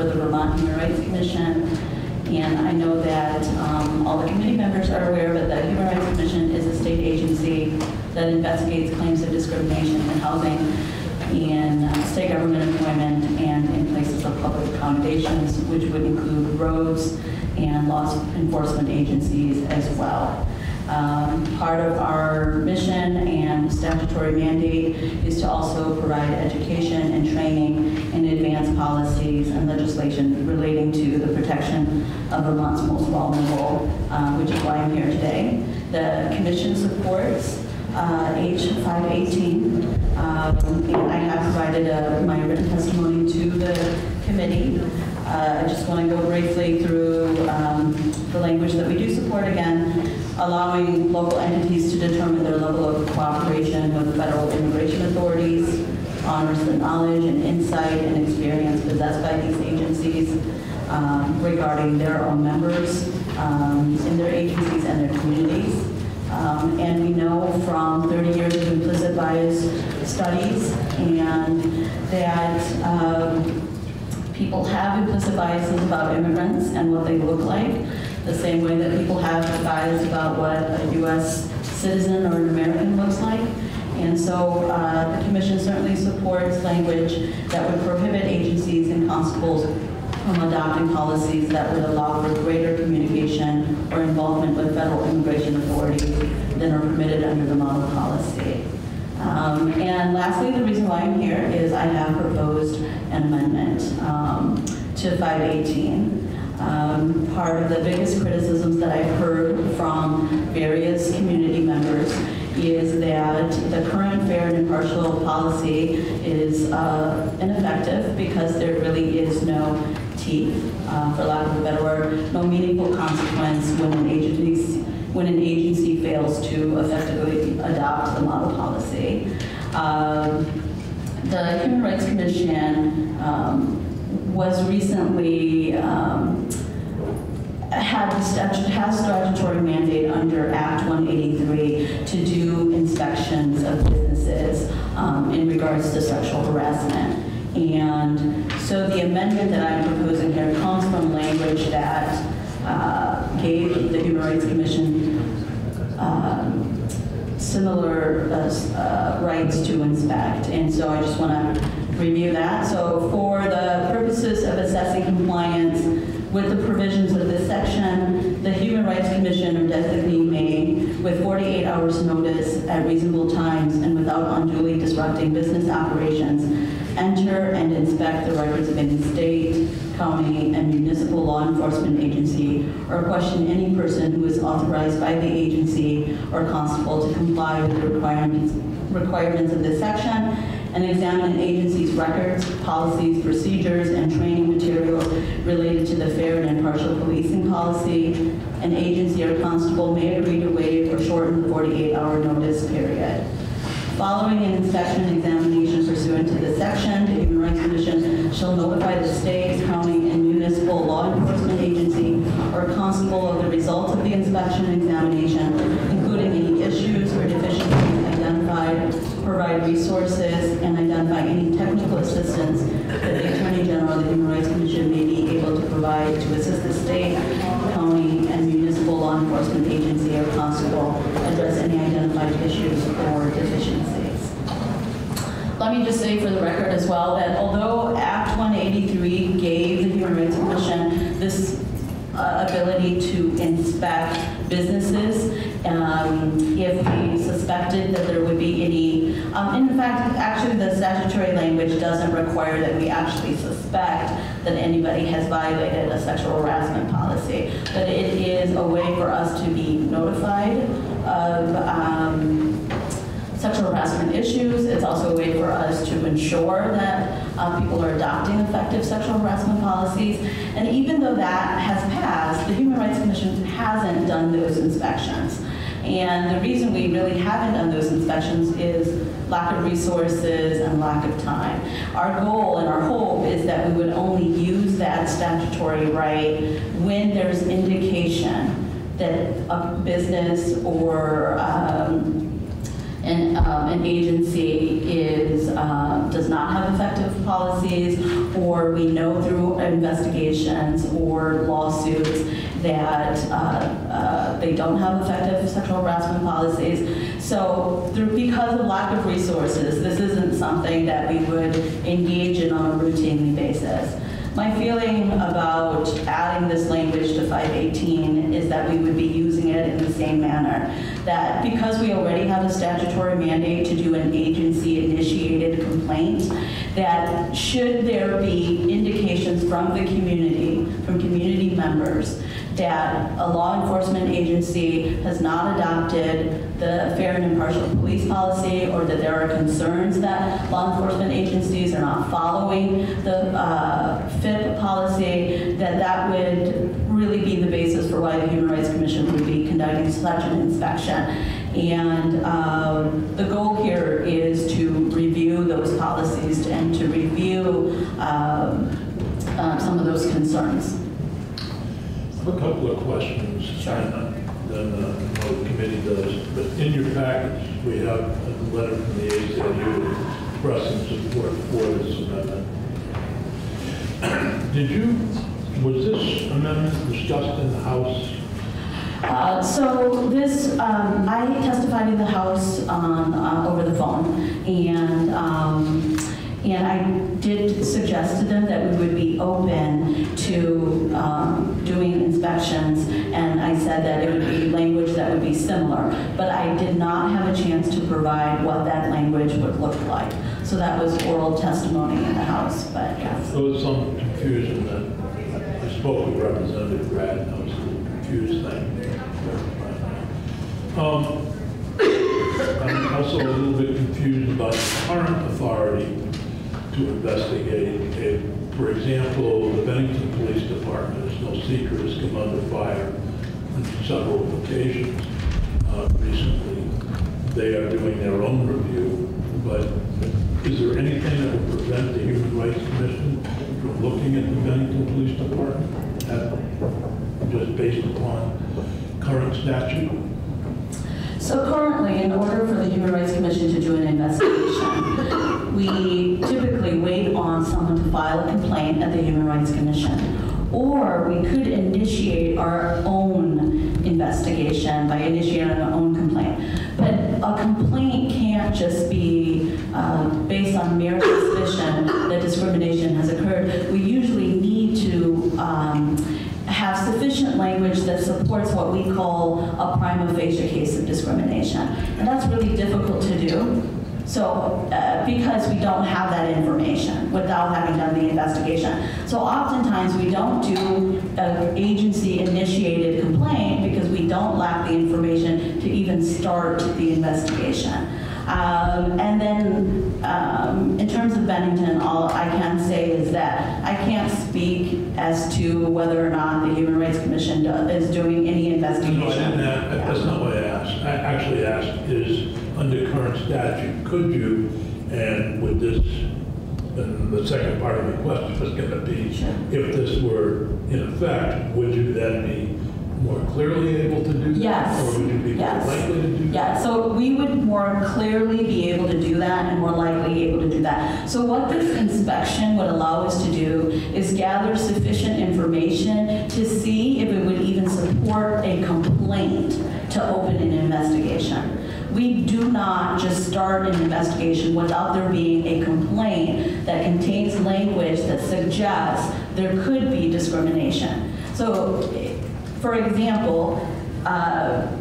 for the Vermont Human Rights Commission. And I know that um, all the committee members are aware, but the Human Rights Commission is a state agency that investigates claims of discrimination in housing in uh, state government employment and in places of public accommodations, which would include roads and law enforcement agencies as well. Um, Part of our mission and statutory mandate is to also provide education and training in advanced policies and legislation relating to the protection of Vermont's most vulnerable, uh, which is why I'm here today. The commission supports uh, H 518, um, and I have provided uh, my written testimony to the committee. Uh, I just want to go briefly through um, the language that we do support again, allowing local entities to determine their level of cooperation with federal immigration authorities, honors the knowledge and insight and experience possessed by these agencies um, regarding their own members um, in their agencies and their communities. Um, And we know from 30 years of implicit bias studies and that um, people have implicit biases about immigrants and what they look like, the same way that people have bias about what a U.S. citizen or an American looks like. And so uh, the commission certainly supports language that would prohibit agencies and constables from adopting policies that would allow for greater communication or involvement with federal immigration authorities than are permitted under the model policy. Um, And lastly, the reason why I'm here is I have proposed an amendment um, to 518. Um, Part of the biggest criticisms that I've heard from various community members is that the current fair and impartial policy is uh, ineffective because there really is no teeth, uh, for lack of a better word, no meaningful consequence when an agency, when an agency fails to effectively adopt the model policy. Um, The Human Rights Commission um, was recently um, had the has statutory mandate under Act 183 to do inspections of businesses um, in regards to sexual harassment. And so the amendment that I'm proposing here comes from language that uh, gave the Human Rights Commission um, similar uh, uh, rights to inspect. And so I just want to review that. So for the purposes of assessing compliance with the provisions of this section, the Human Rights Commission or designee may, with 48 hours notice at reasonable times and without unduly disrupting business operations, enter and inspect the records of any state, county, and municipal law enforcement agency, or question any person who is authorized by the agency or constable to comply with the requirements, requirements of this section, and examine an agency's records, policies, procedures, and training materials related to the fair and impartial policing policy. An agency or constable may agree to waive or shorten the 48-hour notice period. Following an inspection and examination pursuant to this section, the Human Rights Commission shall notify the state, county, and municipal law enforcement agency or constable of the results of the inspection and examination, including any issues or deficiencies identified, provide resources, and identify any technical assistance that the Attorney General of the Human Rights Commission may be able to provide to assist the state, county, and municipal law enforcement agency or constable address any identified issues or deficiencies. Let me just say for the record as well that although Act 183 gave the Human Rights Commission this uh, ability to inspect businesses um, if we suspected that there would be any, um, in fact, actually the statutory language doesn't require that we actually suspect that anybody has violated a sexual harassment policy, but it is a way for us to be notified of um, sexual harassment issues. It's also a way for us to ensure that uh, people are adopting effective sexual harassment policies. And even though that has passed, the Human Rights Commission hasn't done those inspections. And the reason we really haven't done those inspections is lack of resources and lack of time. Our goal and our hope is that we would only use that statutory right when there's indication that a business or um, um, an agency is, uh, does not have effective policies, or we know through investigations or lawsuits that uh, uh, they don't have effective sexual harassment policies. So through, because of lack of resources, this isn't something that we would engage in on a routinely basis. My feeling about adding this language to 518 is that we would be using it in the same manner. That because we already have a statutory mandate to do an agency-initiated complaint, that should there be indications from the community, from community members, that a law enforcement agency has not adopted the fair and impartial police policy or that there are concerns that law enforcement agencies are not following the uh, FIP policy, that that would really be the basis for why the Human Rights Commission conducting such an inspection. And um, the goal here is to review those policies and to review um, uh, some of those concerns. I have a couple of questions. Sure. and Then uh, the committee does. But in your package, we have a letter from the ACLU expressing support for this amendment. Did you, was this amendment discussed in the House? Uh, So this, um, I testified in the House on, uh, over the phone, and, um, and I did suggest to them that we would be open to um, doing inspections, and I said that it would be language that would be similar, but I did not have a chance to provide what that language would look like. So that was oral testimony in the House, but yes. There was some confusion that, I spoke with Representative Brad, and I was confused then. Um, I'm also a little bit confused about the current authority to investigate. For example, the Bennington Police Department, it's no secret, has come under fire on several occasions uh, recently. They are doing their own review, but is there anything that would prevent the Human Rights Commission from looking at the Bennington Police Department? at- Just based upon current statute? So currently, in order for the Human Rights Commission to do an investigation, we typically wait on someone to file a complaint at the Human Rights Commission. Or we could initiate our own investigation by initiating our own complaint. But a complaint can't just be uh, based on mere suspicion that discrimination has occurred. We usually need to um, have sufficient language that supports what we call a prima facie case of discrimination. And that's really difficult to do. So, uh, because we don't have that information without having done the investigation. So oftentimes, we don't do an agency-initiated complaint because we don't lack the information to even start the investigation. Um, And then, um, in terms of Bennington, all I can say is that I can't speak as to whether or not the Human Rights Commission do- is doing any No, I investigation. didn't ask, that's not what I asked. I actually asked is, under current statute, could you, and with this, and the second part of the question was going to be, Sure. if this were in effect, would you then be more clearly able to do that? Yes, Or would you be more likely to do that? Yeah, so we would more clearly be able to do that and more likely able to do that. So what this inspection would allow us to do is gather sufficient information to see if it would even support a complaint to open an investigation. We do not just start an investigation without there being a complaint that contains language that suggests there could be discrimination. So, for example, uh,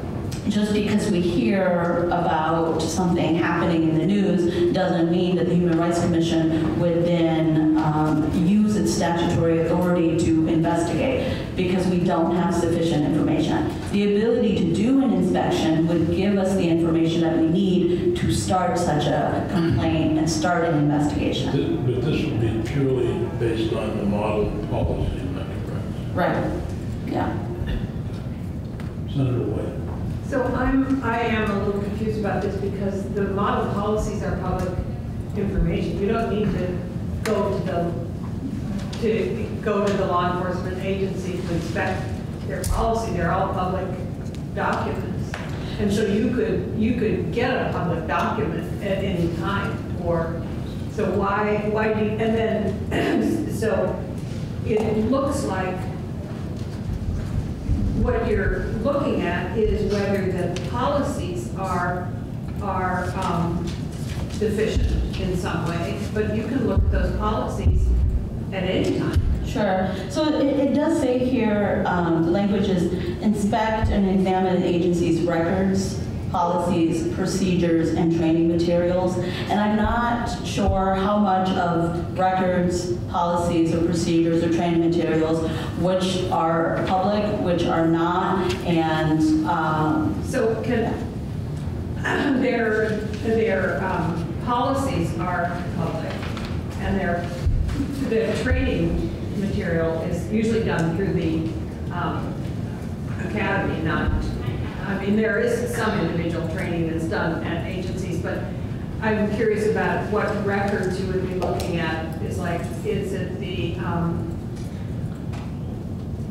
just because we hear about something happening in the news doesn't mean that the Human Rights Commission would then um, use its statutory authority to investigate because we don't have sufficient information. The ability to do an inspection would give us the information that we need to start such a complaint and start an investigation. Th- But this would be purely based on the model policy, am I correct? Right, yeah. Senator White? So I'm, I am a little confused about this because the model policies are public information. You don't need to go to the, to go to the law enforcement agency to inspect their policy. They're all public documents. And so you could, you could get a public document at any time, or, so why, why do, you- and then, so it looks like what you're looking at is whether the policies are, are um, deficient in some way, but you can look at those policies at any time. Sure. So it, it does say here, um, the language is inspect and examine an agency's records, policies, procedures, and training materials. And I'm not sure how much of records, policies, or procedures, or training materials, which are public, which are not, and, um, So can, their, their um, policies are public, and their, the training material is usually done through the um, academy, not, I mean, there is some individual training that's done at agencies, but I'm curious about what records you would be looking at, is like, is it the, um,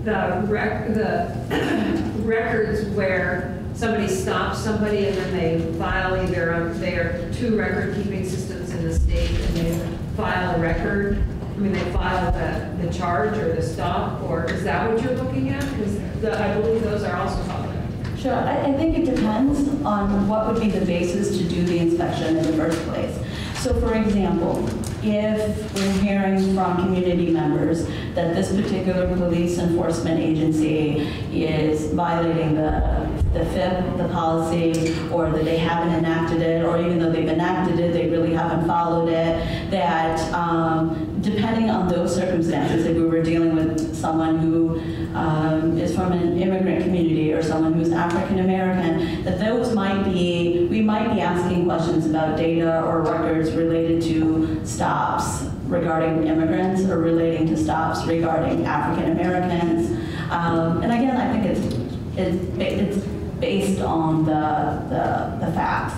the rec, the records where somebody stops somebody and then they file either, um, there are two record-keeping systems in the state and they file a record. I mean, they file the, the charge or the stop, or is that what you're looking at? Because I believe those are also public. Sure, I, I think it depends on what would be the basis to do the inspection in the first place. So for example, if we're hearing from community members that this particular police enforcement agency is violating the, the FIP, the policy, or that they haven't enacted it, or even though they've enacted it, they really haven't followed it, that um, depending on those circumstances, if we were dealing with someone who um, is from an immigrant community or someone who's African American, that those might be, we might be asking questions about data or records related to stops regarding immigrants or relating to stops regarding African Americans. Um, and again, I think it's, it's, it's based on the, the, the facts.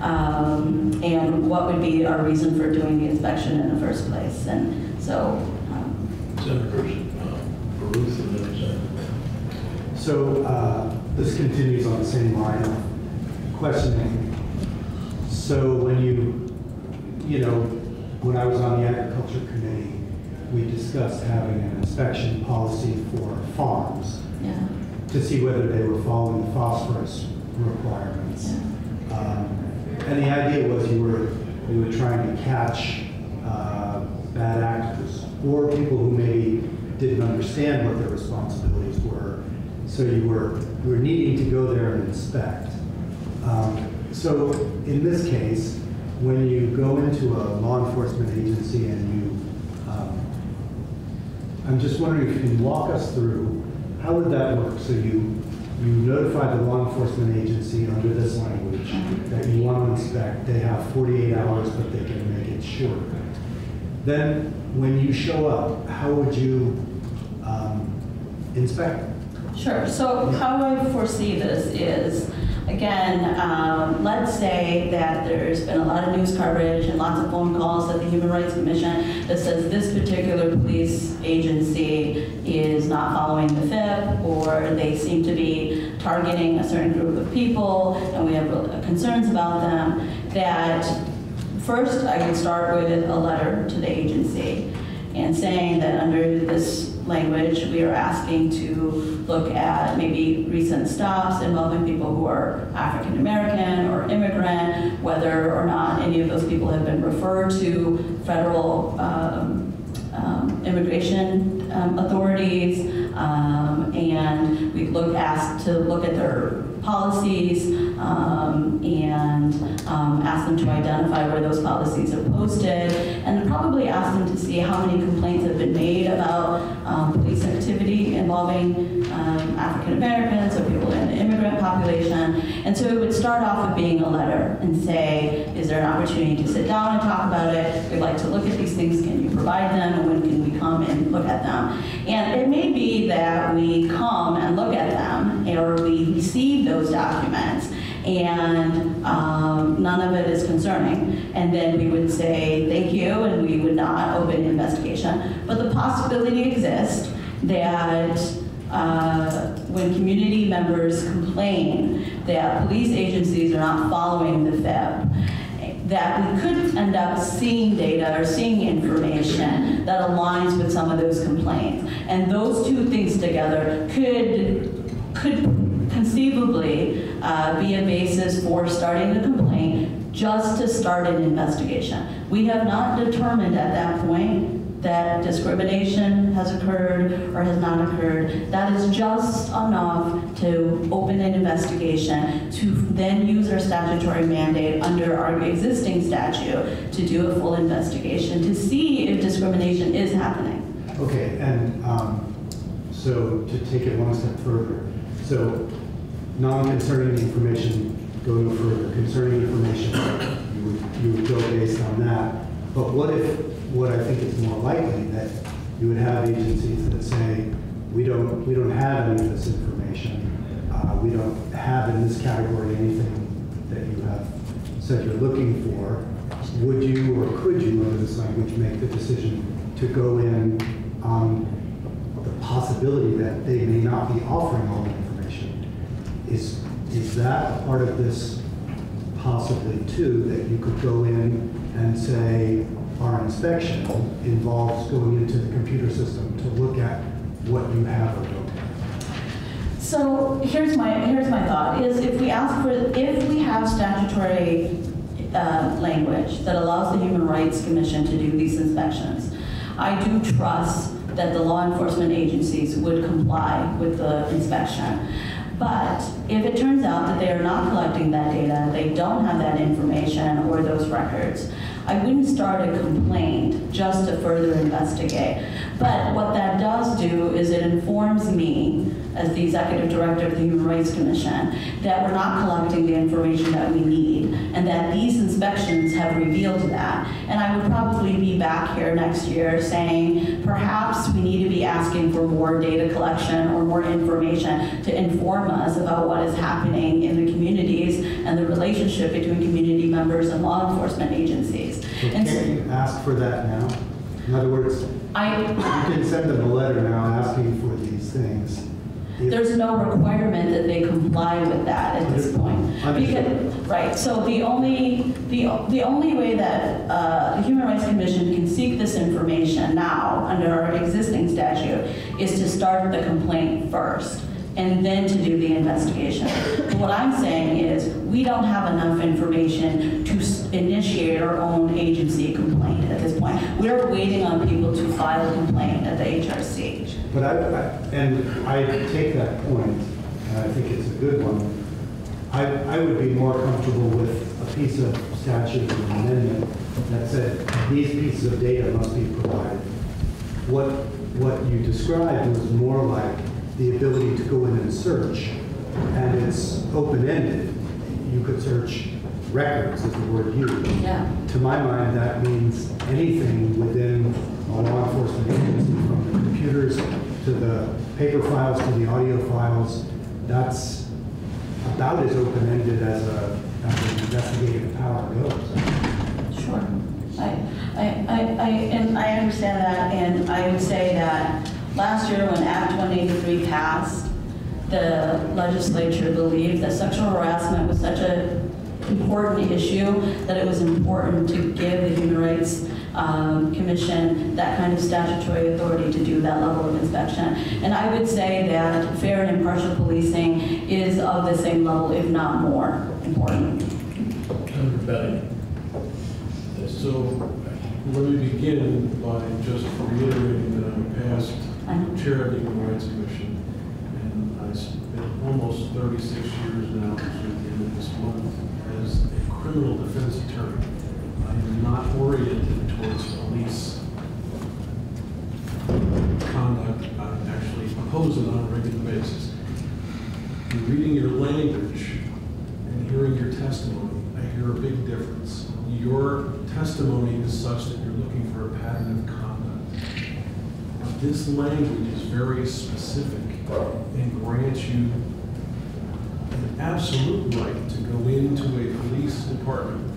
Um, and what would be our reason for doing the inspection in the first place. And so, um, Senators, uh, Ruth and then So uh, this continues on the same line of questioning. So when you, you know, when I was on the agriculture committee, we discussed having an inspection policy for farms yeah. To see whether they were following phosphorus requirements. Um, And the idea was you were, you were trying to catch uh, bad actors or people who maybe didn't understand what their responsibilities were. So you were, you were needing to go there and inspect. Um, So in this case, when you go into a law enforcement agency and you, um, I'm just wondering if you can walk us through, how would that work? So you, you notify the law enforcement agency under this language that you want to inspect, they have 48 hours, but they can make it shorter. Then, when you show up, how would you um, inspect? Sure. So how I foresee this is, again, um, let's say that there's been a lot of news coverage and lots of phone calls at the Human Rights Commission that says this particular police agency is not following the FIP, or they seem to be targeting a certain group of people, and we have concerns about them, that First, I would start with a letter to the agency and saying that under this language, we are asking to look at maybe recent stops involving people who are African American or immigrant, whether or not any of those people have been referred to federal um, um, immigration um, authorities, um, and we look asked to look at their policies um, and um, ask them to identify where those policies are posted, and probably ask them to see how many complaints have been made about um, police activity involving um, African Americans or people in the immigrant population. And so it would start off with being a letter and say, is there an opportunity to sit down and talk about it? We'd like to look at these things. Can you provide them? And when can we come and look at them? And it may be that we come and look at them, or we receive those documents, and um, none of it is concerning. And then we would say thank you, and we would not open an investigation. But the possibility exists that uh, when community members complain that police agencies are not following the FIP, that we could end up seeing data or seeing information that aligns with some of those complaints. And those two things together could, could conceivably uh, be a basis for starting a complaint just to start an investigation. We have not determined at that point that discrimination has occurred or has not occurred. That is just enough to open an investigation, to then use our statutory mandate under our existing statute to do a full investigation, to see if discrimination is happening. Okay, and um, so to take it one step further, so non-concerning information, go no further, concerning information, you would, you would go based on that. But what if, what I think is more likely, that you would have agencies that say, we don't, we don't have any of this information, uh, we don't have in this category anything that you have said you're looking for, would you or could you, under this language, make the decision to go in on the possibility that they may not be offering all? Is, is that part of this possibly too, that you could go in and say, our inspection involves going into the computer system to look at what you have or don't have? So here's my, here's my thought, is if we ask for, if we have statutory uh, language that allows the Human Rights Commission to do these inspections, I do trust that the law enforcement agencies would comply with the inspection. But if it turns out that they are not collecting that data, they don't have that information or those records, I wouldn't start a complaint just to further investigate. But what that does do is it informs me, as the executive director of the Human Rights Commission, that we're not collecting the information that we need, and that these inspections have revealed that. And I would probably be back here next year saying, perhaps we need to be asking for more data collection or more information to inform us about what is happening in the communities and the relationship between community members and law enforcement agencies. So And so- can't you ask for that now? In other words, I, you can send them a letter now asking for these things. There's no requirement that they comply with that at this point. Because, right, so the only, the, the only way that uh, the Human Rights Commission can seek this information now, under our existing statute, is to start the complaint first, and then to do the investigation. What I'm saying is, we don't have enough information to s- initiate our own agency complaint at this point. We're waiting on people to file a complaint at the HRC. But I, I- and I take that point, and I think it's a good one. I, I would be more comfortable with a piece of statute or amendment that said, these pieces of data must be provided. What, what you described was more like the ability to go in and search, and it's open-ended. You could search records, is the word used. Yeah. To my mind, that means anything within a law enforcement agency, from the computers to the paper files to the audio files, that's about as open-ended as a, as an investigative power goes. Sure. I, I, I, I- and I understand that, and I would say that last year when Act 183 passed, the legislature believed that sexual harassment was such an important issue that it was important to give the Human Rights um, Commission that kind of statutory authority to do that level of inspection. And I would say that fair and impartial policing is of the same level, if not more, important. So let me begin by just reiterating that I'm past chair of the Human Rights Commission, and I spent almost 36 years now, is the end of this month, as a criminal defense attorney. I am not oriented towards police conduct. I actually oppose it on a regular basis. In reading your language and hearing your testimony, I hear a big difference. Your testimony is such that you're looking for a pattern of conduct. Now, This language is very specific and grants you an absolute right to go into a police department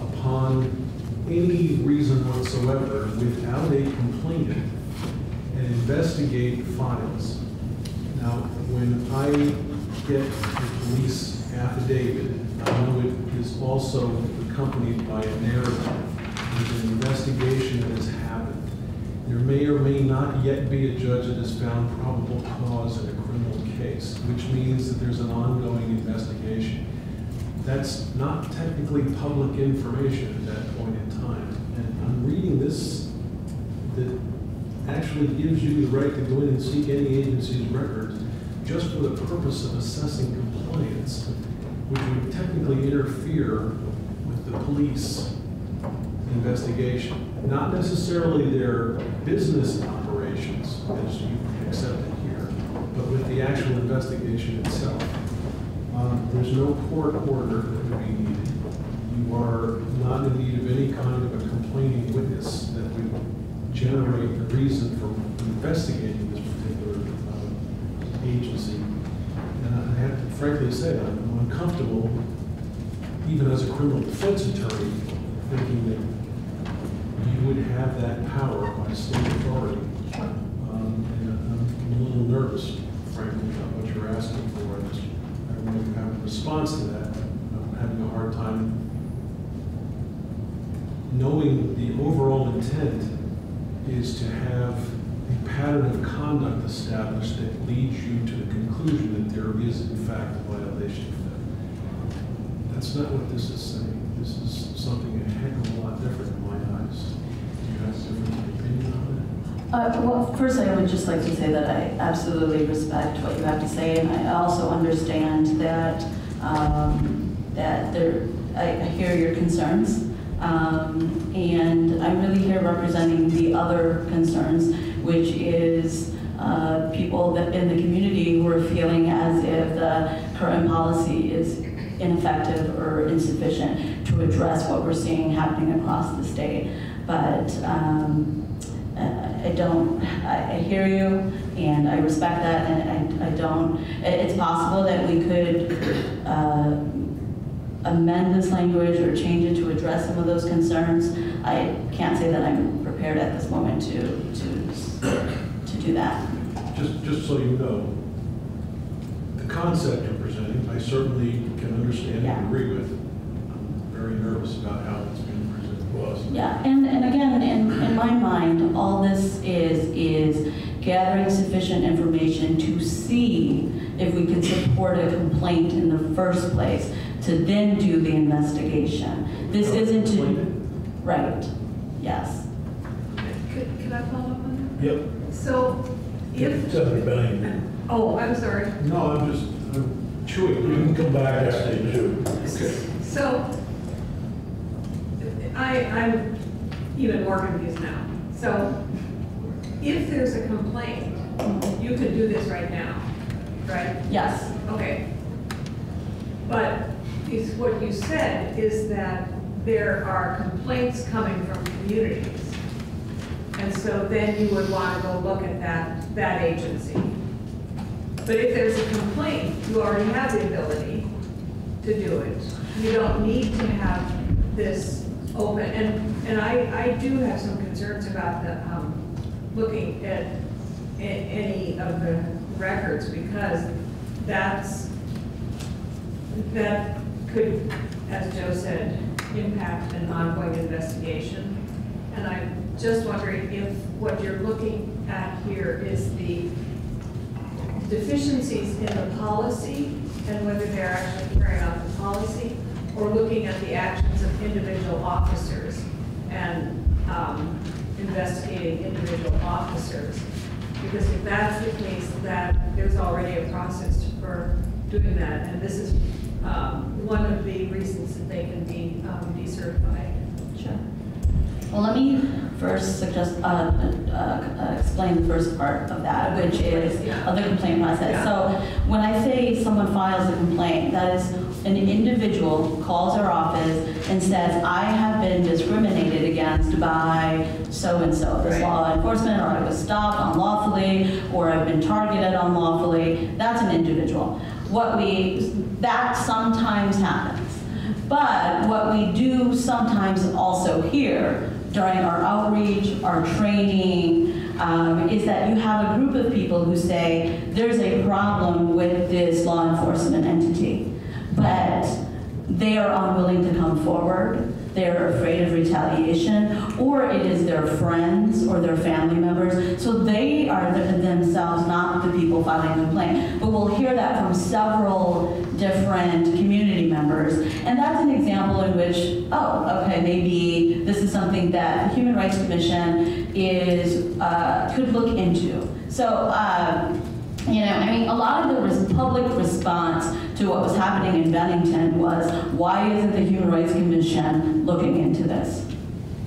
upon any reason whatsoever without a complainant and investigate files. Now, when I get a police affidavit, I know it is also accompanied by a narrative. There's an investigation that has happened. There may or may not yet be a judge that has found probable cause in a criminal case, which means that there's an ongoing investigation. That's not technically public information at that point in time. Mm-hmm. And I'm reading this that actually gives you the right to go in and seek any agency's records just for the purpose of assessing compliance, which would technically interfere with the police investigation. Not necessarily their business operations, as you accepted here, but with the actual investigation itself. Um, There's no court order that would be needed. You are not in need of any kind of a complaining witness that would generate the reason for investigating this particular uh, agency. And I have to frankly say, I'm uncomfortable, even as a criminal defense attorney, thinking that you would have that power by state authority. Um, And I'm a little nervous, frankly, about what you're asking for. I just, I don't really have a response to that. I'm having a hard time knowing the overall intent is to have a pattern of conduct established that leads you to the conclusion that there is in fact a violation of that. That's not what this is saying. This is something a heck of a lot different in my eyes. Do you have a different opinion on Uh, Well, first, I would just like to say that I absolutely respect what you have to say, and I also understand that, um, that there, I I hear your concerns. Um, And I'm really here representing the other concerns, which is uh, people that in the community who are feeling as if the current policy is ineffective or insufficient to address what we're seeing happening across the state. But um, I don't, I I hear you, and I respect that, and I I don't, it- it's possible that we could uh, amend this language or change it to address some of those concerns. I can't say that I'm prepared at this moment to, to, to do that. Just, just so you know, the concept you're presenting, I certainly can understand Yeah. and agree with. I'm very nervous about how it's being presented to us. Yeah, and, and again, in, in my mind, all this is, is gathering sufficient information to see if we can support a complaint in the first place, to then do the investigation. This oh, isn't to, right, yes. Could, could I follow up on Yep. that? So if, Senator oh, I'm sorry. No, I'm just, I'm chewing. you can come back after you do. Okay. So, I, I'm even more confused now. So, if there's a complaint, you could do this right now, right? Yes, Okay. But is what you said is that there are complaints coming from communities. And so then you would want to go look at that, that agency. But if there's a complaint, you already have the ability to do it. You don't need to have this open, and, and I, I do have some concerns about the, um, looking at any of the records, because that's, that could, as Joe said, impact an ongoing investigation. And I'm just wondering if what you're looking at here is the deficiencies in the policy and whether they're actually carrying out the policy, or looking at the actions of individual officers and um, investigating individual officers. Because if that's the case, that there's already a process for doing that, and this is um, one of the reasons that they can be um, decertified. sure. Well, let me first suggest, uh, uh, uh, explain the first part of that, which is Yeah. the complaint process. Yeah. So when I say someone files a complaint, that is an individual calls our office and says, I have been discriminated against by so-and-so, this Right. law enforcement, or I was stopped unlawfully, or I've been targeted unlawfully. That's an individual. What we, that sometimes happens. But what we do sometimes also hear during our outreach, our training, um, is that you have a group of people who say, there's a problem with this law enforcement entity, but they are unwilling to come forward, they're afraid of retaliation, or it is their friends or their family members. So they are th- themselves not the people filing the complaint. But we'll hear that from several different community members. And that's an example in which, oh, okay, maybe this is something that the Human Rights Commission is, uh, could look into. So, uh, you know, I mean, a lot of the public response to what was happening in Bennington was, why isn't the Human Rights Commission looking into this?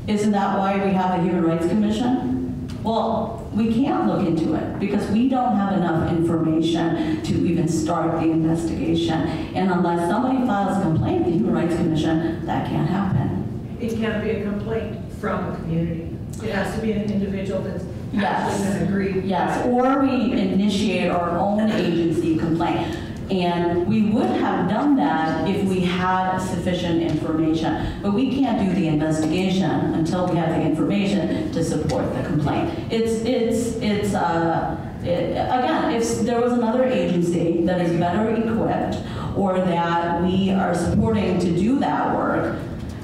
Isn't that why we have a Human Rights Commission? Well, we can't look into it because we don't have enough information to even start the investigation. And unless somebody files a complaint to the Human Rights Commission, that can't happen. It can't be a complaint from a community. It has to be an individual that's Yes. been. Yes, or we initiate our own agency complaint. And we would have done that if we had sufficient information. But we can't do the investigation until we have the information to support the complaint. It's, it's, it's, uh, it- again, if there was another agency that is better equipped or that we are supporting to do that work,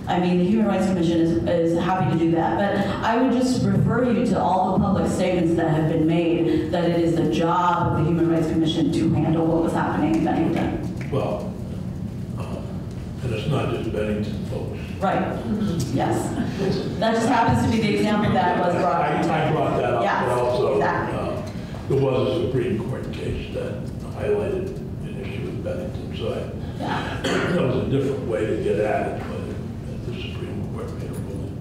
I mean, the Human Rights Commission is, is happy to do that, but I would just refer you to all the public statements that have been made, that it is the job of the Human Rights Commission to handle what was happening in Bennington. Well, uh, and it's not just Bennington folks. Right, yes. That just happens to be the example that was brought I up. I brought that up, Yes, but also, exactly. uh, there was a Supreme Court case that highlighted an issue with Bennington, so I Yeah. that was a different way to get at it, but the Supreme Court made a ruling.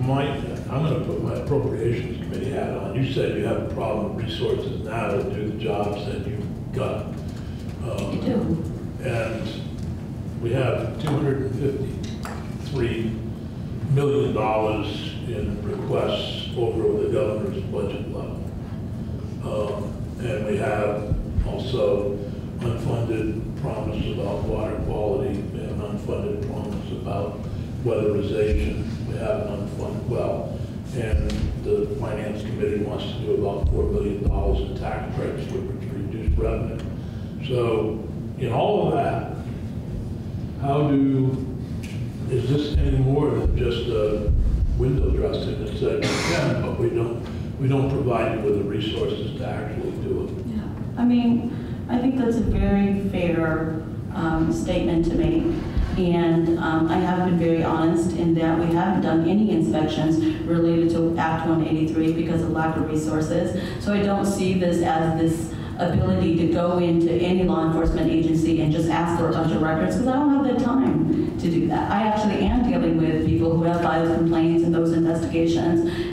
Mike, I'm going to put my appropriations committee hat on. You said you have a problem with resources now to do the jobs that you've got. Um, You do. And we have $253 million in requests over the governor's budget level. Um, And we have also unfunded promises about water quality, an unfunded promise about weatherization, we have an unfunded, well, and the finance committee wants to do about $4 billion in tax credits, which reduce revenue. So in all of that, how do, is this any more than just a window dressing that you can, but we don't, we don't provide you with the resources to actually do it? Yeah, I mean, I think that's a very fair um, statement to make. And um, I have been very honest in that we haven't done any inspections related to Act 183 because of lack of resources. So I don't see this as this ability to go into any law enforcement agency and just ask for a bunch of records because I don't have the time to do that. I actually am dealing with people who have filed complaints and those investigations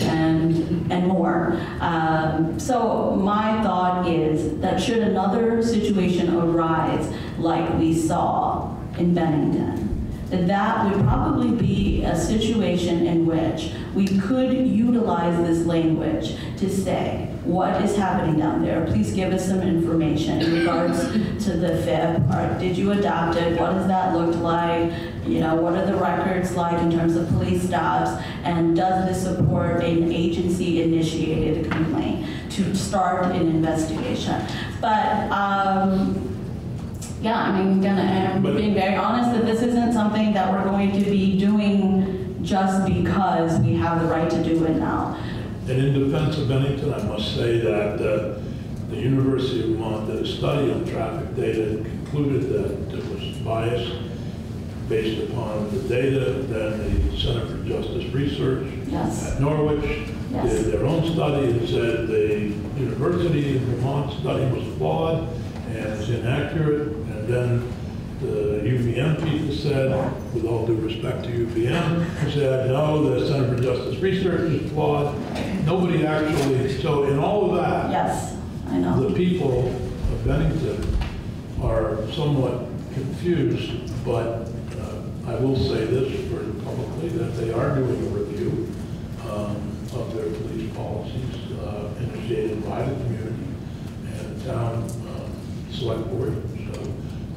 and, more. Um, so my thought is that should another situation arise like we saw in Bennington, that that would probably be a situation in which we could utilize this language to say, what is happening down there? Please give us some information in regards to the FIP. Or did you adopt it? What does that look like? You know, what are the records like in terms of police stops? And does this support an agency-initiated complaint to start an investigation? But, um, yeah, I mean, gonna, I'm being very honest that this isn't something that we're going to be doing just because we have the right to do it now. And in defense of Bennington, I must say that uh, the University of Vermont did a study on traffic data and concluded that it was biased based upon the data. Then the Center for Justice Research Yes. at Norwich Yes. did their own study and said the University of Vermont study was flawed and it's inaccurate. And then the UVM people said, with all due respect to UVM, said, no, the Center for Justice Research is flawed. Nobody actually, so in all of that, Yes, I know. the people of Bennington are somewhat confused, but uh, I will say this for publicly, that they are doing a review um, of their police policies uh, initiated by the community and town um, select board, so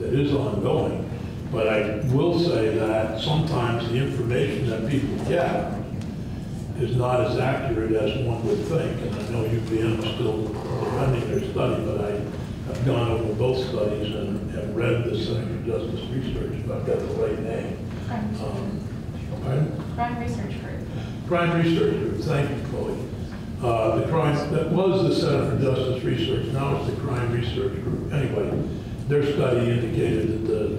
that is ongoing. But I will say that sometimes the information that people get is not as accurate as one would think. And I know UVM is still running their study, but I have gone over both studies and have read the Center for Justice Research, if I've got the right name. Um, Pardon? Crime Research Group. Crime Research Group, thank you, Chloe. Uh, The crime, that was the Center for Justice Research, now it's the Crime Research Group. Anyway, their study indicated that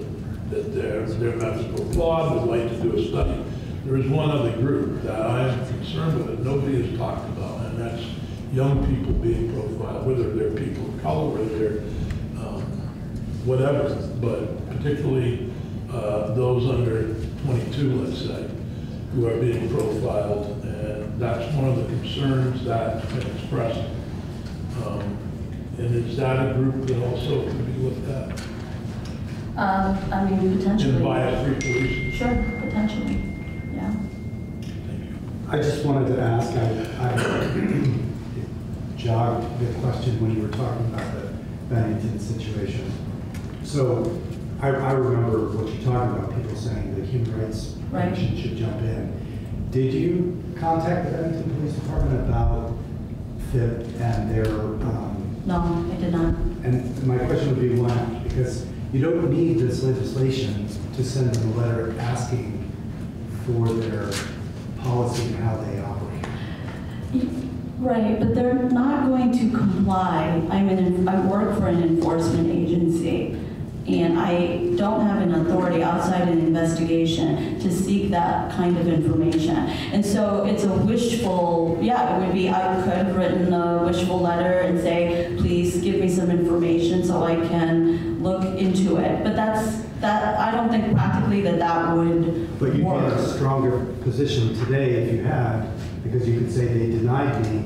the, that their, their methods were flawed, would like to do a study. There is one other group that I am concerned with, that nobody has talked about, and that's young people being profiled, whether they're people of color, whether they're um, whatever, but particularly uh, those under 22, let's say, who are being profiled, and that's one of the concerns that's been expressed. Um, And is that a group that also can be looked at? Um, I mean, potentially. And bias-free policing? Sure, potentially, yeah. I just wanted to ask, I, I jogged the question when you were talking about the Bennington situation. So I, I remember what you're talking about, people saying the Human Rights Right. Commission should jump in. Did you contact the Bennington Police Department about FIP and their, um, No, I did not. and my question would be why? Because you don't need this legislation to send them a letter asking for their policy and how they operate. Right, but they're not going to comply. I'm an, I work for an enforcement agency, and I don't have an authority outside an investigation to seek that kind of information. And so it's a wishful, yeah, it would be, I could have written a wishful letter and say, please give me some information so I can look into it. But that's, that, I don't think practically that that would But you'd be in work. a stronger position today if you had, because you could say they denied me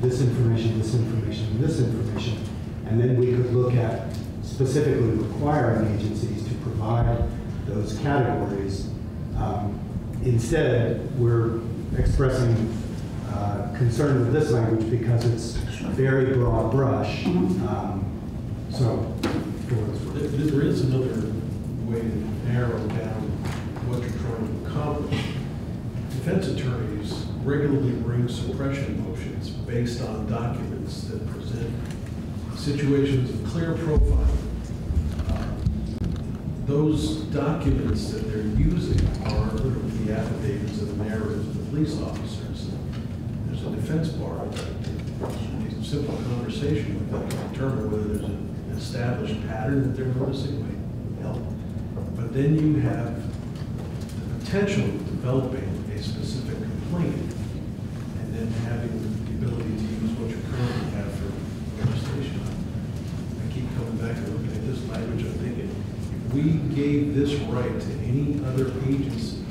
this information, this information, this information, and then we could look at specifically requiring agencies to provide those categories. Um, Instead, we're expressing uh, concern with this language because it's a very broad brush. Mhm. Um, So, for what it's worth. There there is another way to narrow down what you're trying to accomplish. Defense attorneys regularly bring suppression motions based on documents that present situations of clear profile. Those documents that they're using are the affidavits and the narratives of the police officers. There's a defense bar, a simple conversation with them to determine whether there's an established pattern that they're noticing might help. Then you have the potential of developing a specific complaint and then having the ability to use what you currently have for legislation. I keep coming back and looking at this language, I'm thinking, if we gave this right to any other agency,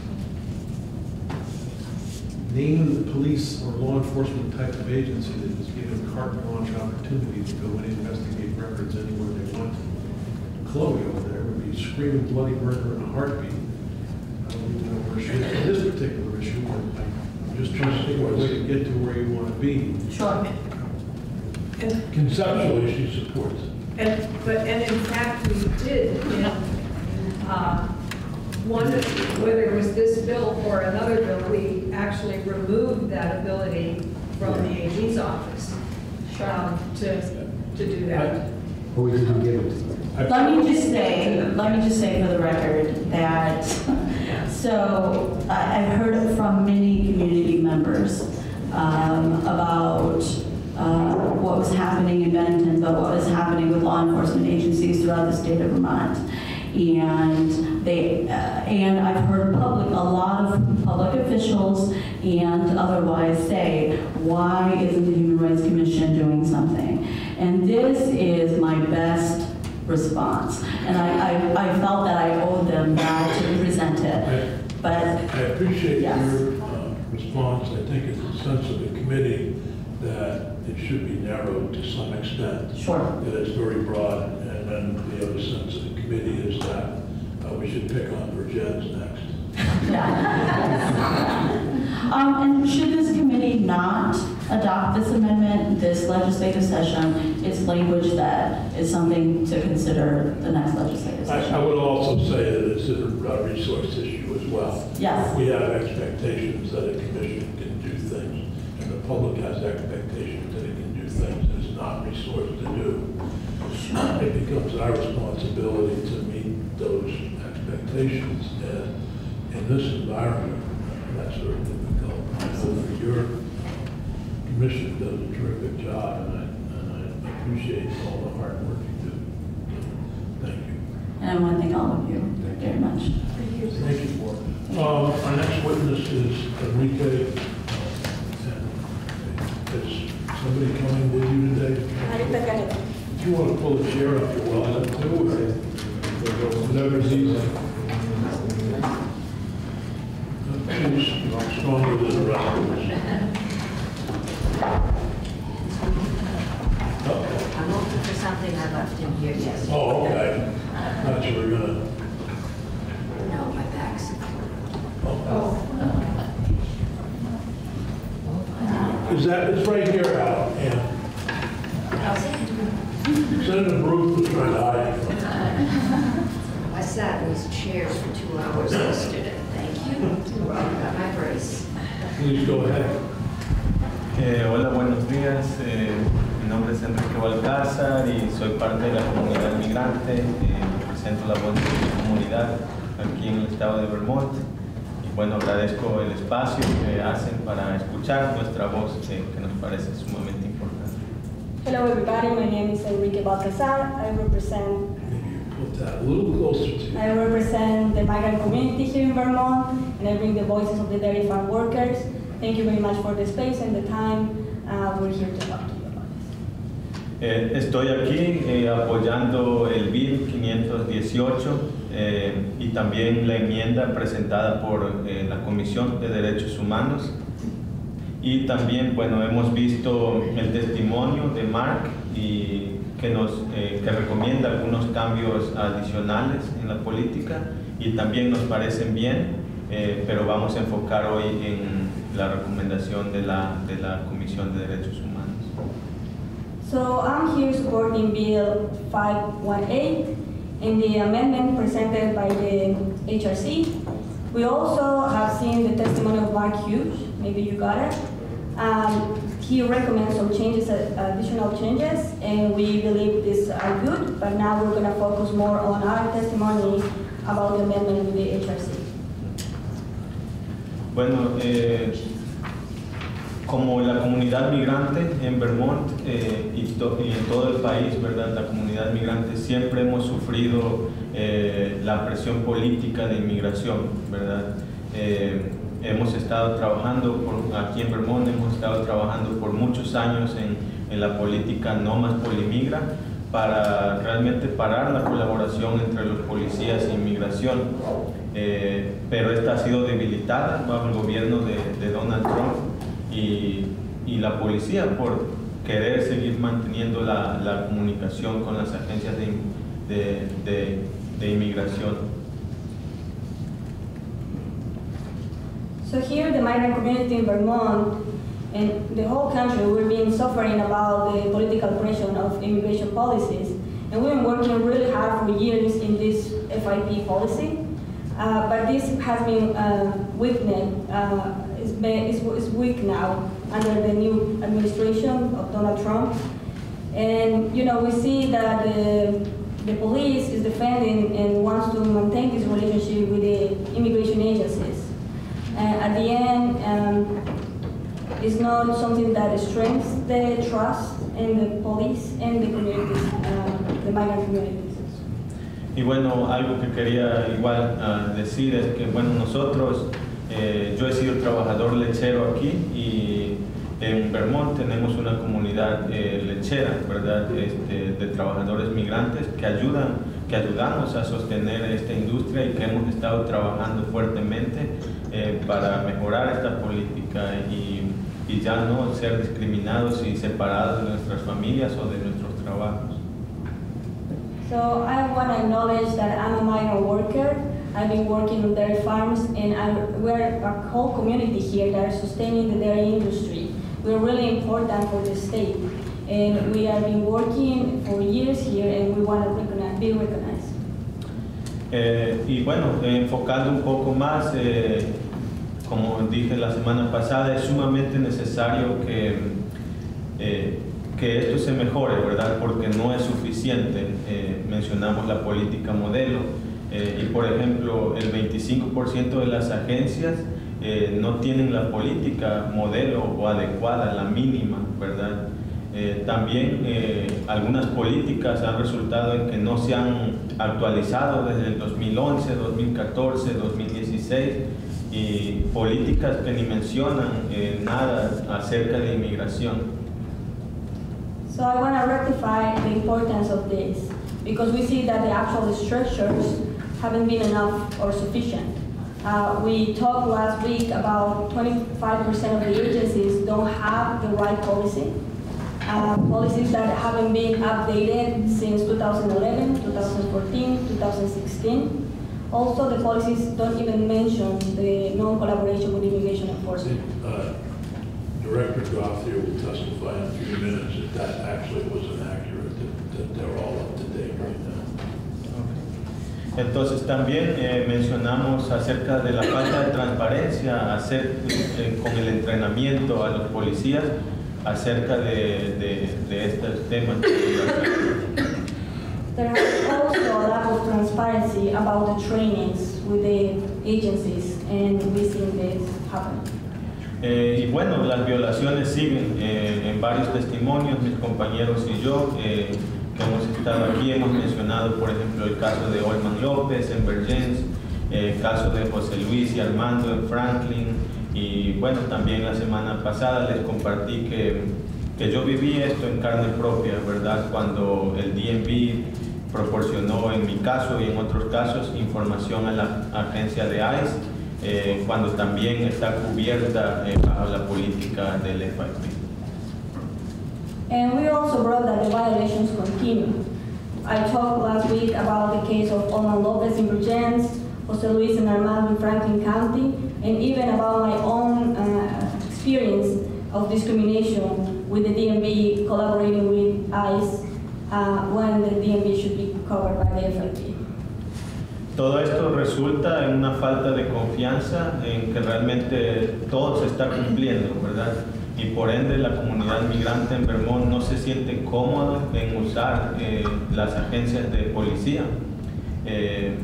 name the police or law enforcement type of agency that is given carte blanche opportunity to go and investigate records anywhere they want to. Chloe over there would be screaming bloody murder in a heartbeat. I don't even know where she is on this particular issue, but I'm just trying to think of a way to get to where you want to be. Sure. And, Conceptually, she supports it. and, but, and in fact, we did, in, uh, one, whether it was this bill or another bill, we actually removed that ability from the AG's office um, to, to do that. Or we didn't give it to them. Let me just say, let me just say for the record that, so I- I've heard from many community members um, about uh, what was happening in Bennington, but what was happening with law enforcement agencies throughout the state of Vermont. And they, uh, and I've heard public, a lot of public officials and otherwise say, why isn't the Human Rights Commission doing something? And this is my best response. And I, I, I felt that I owed them that to present it. But, I appreciate Yes. your uh, response. I think it's a sense of the committee that it should be narrowed to some extent. sure. That it's very broad, and then the other sense of the committee is that uh, we should pick on Vergennes next. Yeah. Um, and should this committee not adopt this amendment this legislative session, it's language that is something to consider the next legislative I, I would also say that it's a resource issue as well. Yes. We have expectations that a commission can do things, and the public has expectations that it can do things, and it's not resourced to do. It becomes our responsibility to meet those expectations, and in this environment, that's very difficult. I know that your commission does a terrific job, and I, and I appreciate all the hard work you do. Thank you. And I want to thank all of you very much. Thank you for it. Um, Our next witness is Enrique. Uh, uh, is somebody coming with you today? If you want to pull a chair up, you're welcome to. Whatever's easy. Uh, She's stronger than the rest of us. I'm looking for something I left in here yesterday. Oh, okay. Thought you were gonna, No, my back's. Oh. is that, it's right here, Al, yeah. Senator Bruce was trying to hide it. I sat in these chairs for two hours yesterday. Thank you. Got my brace. Please go ahead. Eh, hola, buenos días. Eh, mi nombre es Enrique Balcázar y soy parte de la comunidad migrante. Eh, represento la voz de mi comunidad aquí en el estado de Vermont. Y bueno, agradezco el espacio que hacen para escuchar nuestra voz, eh, que nos parece sumamente importante. Hello everybody, my name is Enrique Balcazar. I represent. I represent the migrant community here in Vermont and I bring the voices of the dairy farm workers. Thank you very much for the space and the time. Uh, we're here to talk to you about this. Eh, estoy aquí eh, apoyando el Bill 518 eh, y también la enmienda presentada por eh, la Comisión de Derechos Humanos. Y también, bueno, hemos visto el testimonio de Mark y que nos eh, que recomienda algunos cambios adicionales en la política y también nos parecen bien, eh, pero vamos a enfocar hoy en la recomendación de la, de la Comisión de Derechos Humanos. So I'm here supporting Bill 518 and the amendment presented by the HRC. We also have seen the testimony of Mark Hughes, maybe you got it. Um, he recommends some changes, uh, additional changes, and we believe these are good, but now we're gonna focus more on our testimony about the amendment with the HRC. Bueno, eh, como la comunidad migrante en Vermont eh, y, en todo el país, ¿verdad? La comunidad migrante siempre hemos sufrido eh, la presión política de inmigración, ¿verdad? Hemos estado trabajando por, aquí en Vermont, hemos estado trabajando por muchos años en, en la política No Más Polimigra para realmente parar la colaboración entre los policías e inmigración. Eh, pero esta ha sido debilitada bajo el gobierno de, Donald Trump y, y la policía por querer seguir manteniendo la, la comunicación con las agencias de inmigración. So here, the migrant community in Vermont and the whole country, we've been suffering about the political pressure of immigration policies. And we've been working really hard for years in this FIP policy. Uh, but this has been uh, weakened, uh, it's, been, it's, it's weak now under the new administration of Donald Trump. And, you know, we see that the, the police is defending and wants to maintain this relationship with the immigration agencies. And at the end, um, it's not something that strengthens the trust in the police and the communities, uh, the migrant communities. Y bueno, algo que quería igual ah, decir es que, bueno, nosotros, eh, yo he sido trabajador lechero aquí y en Vermont tenemos una comunidad eh, lechera, ¿verdad?, este, de trabajadores migrantes que ayudan, que ayudamos a sostener esta industria y que hemos estado trabajando fuertemente eh, para mejorar esta política y, y ya no ser discriminados y separados de nuestras familias o de nuestros trabajos. So I want to acknowledge that I'm a migrant worker. I've been working on dairy farms, and I'm, we're a whole community here that are sustaining the dairy industry. we're really important for the state. And we have been working for years here and we want to recognize, be recognized. Eh, y bueno, enfocando un poco más, eh, como dije la semana pasada, es sumamente necesario que, eh, que esto se mejore, ¿verdad? Porque no es suficiente. Eh, mencionamos la política modelo eh, y, por ejemplo, el 25% de las agencias eh, no tienen la política modelo o adecuada, la mínima, ¿verdad? Eh, también algunas políticas han resultado en que no se han actualizado desde el 2011, 2014, 2016 y políticas que ni mencionan nada acerca de inmigración. So I want to rectify the importance of this because we see that the actual structures haven't been enough or sufficient. Uh, we talked last week about 25% of the agencies don't have the right policy. Uh, policies that haven't been updated since 2011, 2014, 2016. Also, the policies don't even mention the non-collaboration with immigration enforcement. Uh, Director Gauthier will testify in a few minutes that that actually was inaccurate, that- that they're all up to date right now. Entonces también eh, mencionamos acerca de la falta de transparencia hacer, eh, con el entrenamiento a los policías acerca de, de, de estos temas. There is also a lack of transparency about the trainings with the agencies, and we see this happen. Eh, y bueno, las violaciones siguen eh, en varios testimonios, mis compañeros y yo eh, que hemos estado aquí, hemos mencionado por ejemplo el caso de Olman López en Vergens, el caso de José Luis y Armando en Franklin y bueno, también la semana pasada les compartí que, que yo viví esto en carne propia, ¿verdad? Cuando el DMV proporcionó en mi caso y en otros casos información a la agencia de ICE eh, cuando también está cubierta eh, bajo la política del FIP. And we also brought that the violations continue. I talked last week about the case of Omar Lopez in Vergennes, Jose Luis and Armando in Franklin County, and even about my own uh, experience of discrimination with the DMV collaborating with ICE uh, when the DMV should be covered by the FIP. Todo esto resulta en una falta de confianza en que realmente todo se está cumpliendo, ¿verdad? Y por ende la comunidad migrante en Vermont no se siente cómoda en usar eh, las agencias de policía. Eh,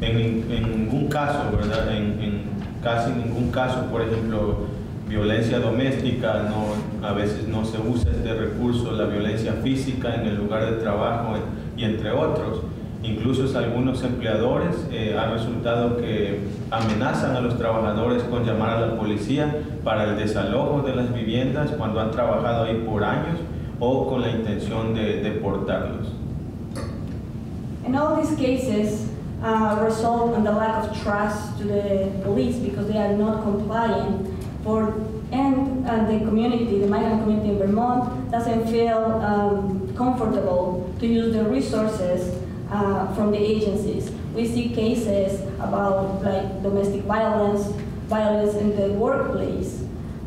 en, ningún caso, ¿verdad? En, en casi ningún caso, por ejemplo, violencia doméstica, no, a veces no se usa este recurso, la violencia física en el lugar de trabajo y entre otros. Incluso algunos empleadores eh, ha resultado que amenazan a los trabajadores con llamar a la policía para el desalojo de las viviendas cuando han trabajado ahí por años o con la intención de deportarlos. And all these cases uh, result in the lack of trust to the police because they are not compliant for and uh, the community, the migrant community in Vermont doesn't feel um, comfortable to use the resources uh, from the agencies. We see cases about like domestic violence, violence in the workplace.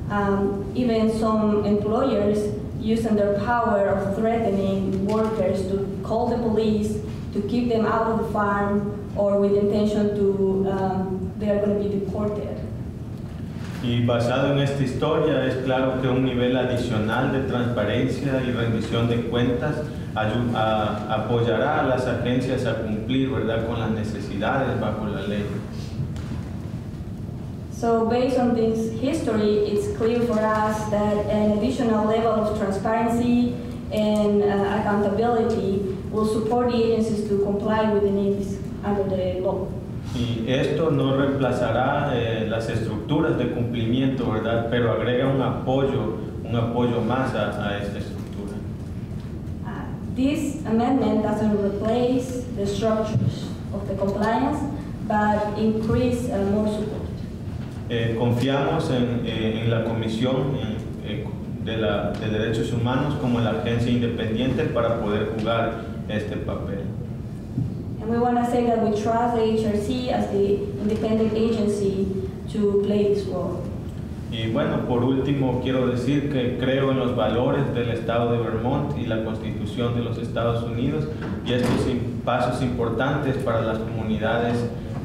Um, even some employers using their power of threatening workers to call the police to keep them out of the farm or with intention to um, they are going to be deported. Y basado en esta historia, es claro que un nivel adicional de transparencia y rendición de cuentas ayu- a- apoyará a las agencias a cumplir ¿verdad? con las necesidades bajo la ley. So based on this history, it's clear for us that an additional level of transparency and uh, accountability will support the agencies to comply with the needs under the law. Y esto no reemplazará eh, las estructuras de cumplimiento, ¿verdad? Pero agrega un apoyo, un apoyo más a, a esta estructura. Uh, This amendment doesn't replace the structures of the compliance, but increase uh, more support. Eh, confiamos en, eh, en la Comisión eh, de, la- de Derechos Humanos como la agencia independiente para poder jugar este papel. And we want to say that we trust the HRC as the independent agency to play this role. Y bueno, por último, quiero decir que creo en los valores del Estado de Vermont y la Constitución de los Estados Unidos y estos pasos importantes para las comunidades,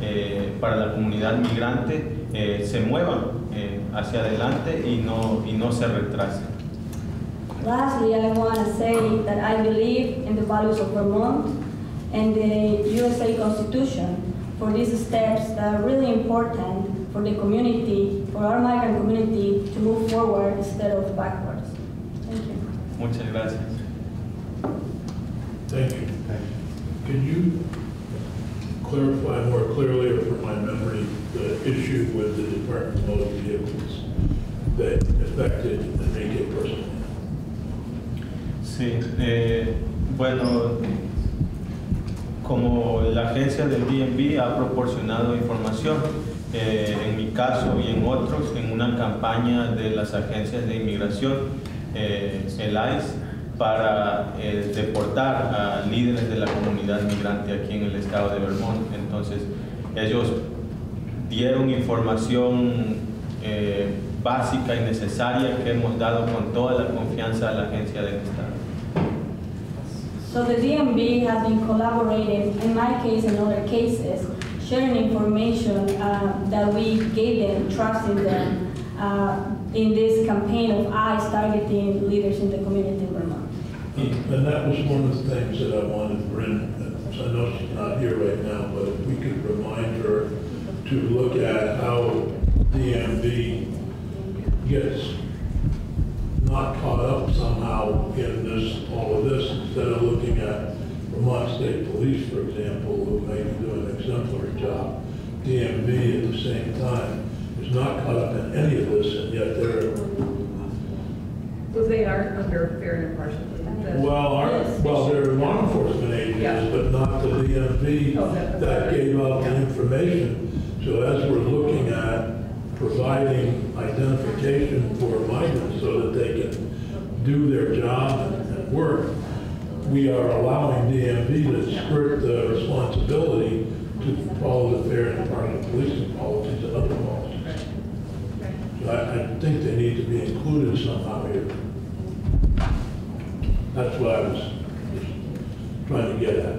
eh, para la comunidad migrante, eh, se muevan eh, hacia adelante y no, y no se retrasen. Lastly, I want to say that I believe in the values of Vermont and the USA Constitution for these steps that are really important for the community, for our migrant community to move forward instead of backwards. Thank you. Muchas gracias. Thank you. Can you clarify more clearly, or from my memory, the issue with the Department of Motor Vehicles that affected Enrique personally? Sí, eh, bueno, como la agencia del DMV ha proporcionado información, eh, en mi caso y en otros, en una campaña de las agencias de inmigración, eh, el ICE, para eh, deportar a líderes de la comunidad migrante aquí en el estado de Vermont. Entonces, ellos dieron información básica y necesaria que hemos dado con toda la confianza a la agencia del estado. So the DMV has been collaborating, in my case and other cases, sharing information uh, that we gave them, trusting them uh, in this campaign of ICE targeting leaders in the community in Vermont. And that was one of the things that I wanted Bryn, I know she's not here right now, but if we could remind her to look at how DMV gets example, who may be doing an exemplary job. DMV at the same time is not caught up in any of this, and yet they're Well, they are under fair and impartial. Well, our, well, they're law enforcement Yeah. but not the DMV Oh, that- that gave out the information. So as we're looking at providing identification for migrants so that they can do their job and- and work, we are allowing DMV to skirt the responsibility to follow the fair and impartial policing policies and other policies. So I, I think they need to be included somehow here. That's what I was trying to get at.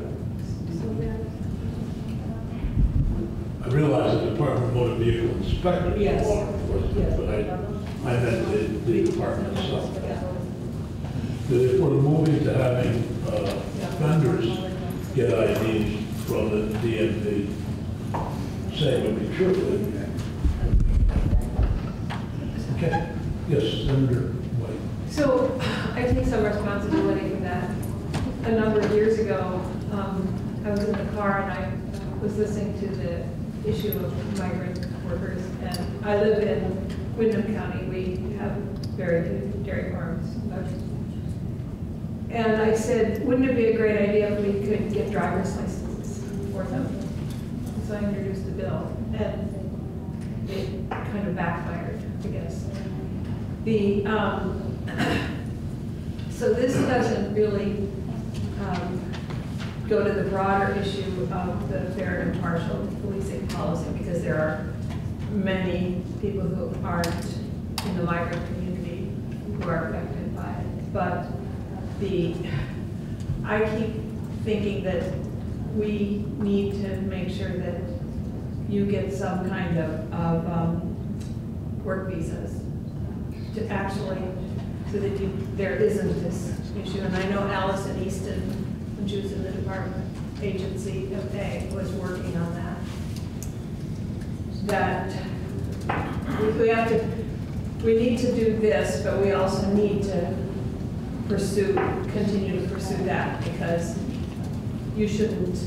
I realize the Department of Motor Vehicle Inspector. Yes. Yes. But I, I meant the, the department itself. That if we're moving to having uh, vendors get IDs from the DMV, same would be true. Okay, yes, Senator White. So I take some responsibility for that. A number of years ago, um, I was in the car and I was listening to the issue of migrant workers. And I live in Windham County. We have very good dairy farms. And I said, wouldn't it be a great idea if we could get driver's licenses for them? So I introduced the bill and it kind of backfired, I guess. The, um, so this doesn't really go to the broader issue of the fair and impartial policing policy because there are many people who aren't in the migrant community who are affected by it. But the, I keep thinking that we need to make sure that you get some kind of, of um, work visas to actually, so that you, there isn't this issue. And I know Alyson Eastman, she was in the Department Agency of A, was working on that. That we- have to, we need to do this, but we also need to pursue, continue to pursue that because you shouldn't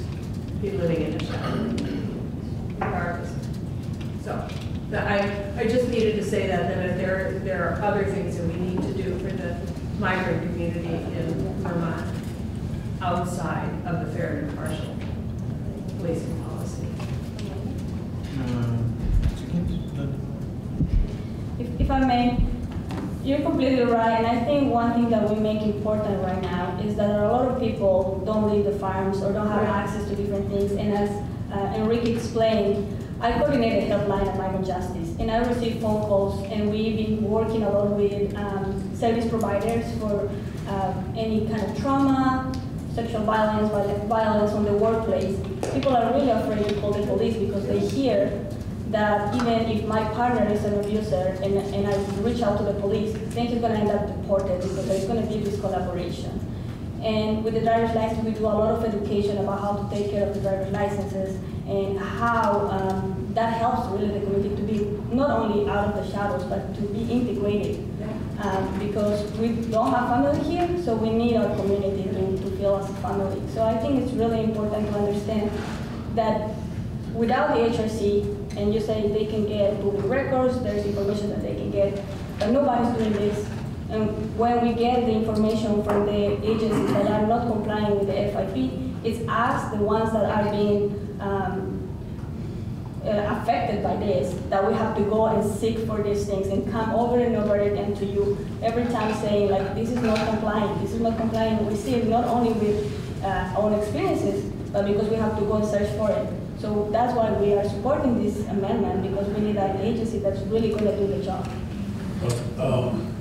be living in a shelter. So, I, I just needed to say that, that there, there are other things that we need to do for the migrant community in Vermont outside of the fair and impartial policing policy. If, if I may, you're completely right, and I think one thing that we make important right now is that a lot of people don't leave the farms or don't have Right. access to different things, and as uh, Enrique explained, I coordinate a helpline at Migrant Justice, and I receive phone calls, and we've been working a lot with um, service providers for uh, any kind of trauma, sexual violence, violence on the workplace. People are really afraid to call the police because they hear that even if my partner is an abuser and, and I reach out to the police, then he's gonna end up deported because there's gonna be this collaboration. And with the driver's license, we do a lot of education about how to take care of the driver's licenses and how um, that helps really the community to be not only out of the shadows, but to be integrated. Um, because we don't have family here, so we need our community to, to feel as a family. So I think it's really important to understand that without the HRC, and you say they can get public records, there's information that they can get, but nobody's doing this. And when we get the information from the agencies that are not complying with the FIP, it's us, the ones that are being um, uh, affected by this, that we have to go and seek for these things and come over and over again to you every time saying like, this is not compliant, this is not compliant. We see it not only with uh, our own experiences, but because we have to go and search for it. So that's why we are supporting this amendment, because we need an agency that's really gonna do the job. Um,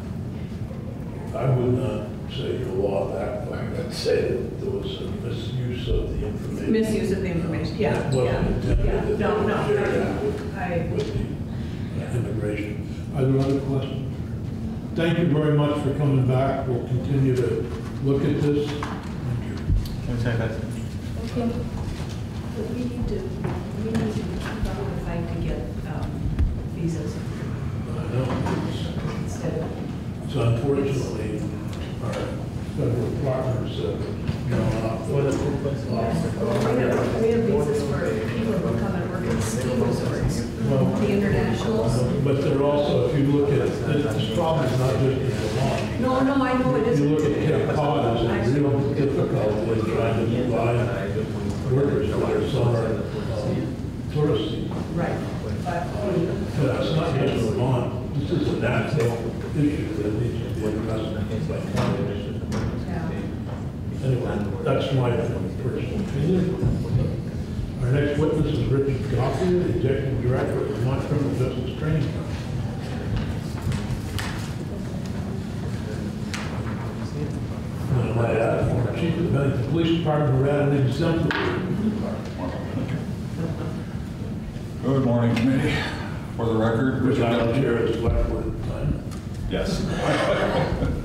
I would not say the law that way. That there was a misuse of the information. Misuse of the information, yeah, It yeah. yeah. No, no, would share I- with the uh, immigration. Are there other questions? Thank you very much for coming back. We'll continue to look at this. Thank you. Muchas gracias. Thank you. But we need to, we need to keep up the fight to get um, visas I know, it's- instead of, So unfortunately, our federal partners have gone off. we have, we have visas for people who come and work in ski resorts, Well, the internationals. But they're also, if you look at, this problem is not just in Vermont. No, no, I know it If you isn't. look at Cape Cod, it's a real difficulty in trying to provide workers for their summer um, tourist season. Right, but But it's not just Vermont, this is a national issue that needs to be addressed by Congress. yeah. Anyway, that's my personal opinion. Is Richard Gauthier, the Executive Director of Vermont Criminal Justice Training Council. Might former Chief of the Police Department, who had an Good morning, committee. For the record, Richard I Goff- chair as select the. Yes.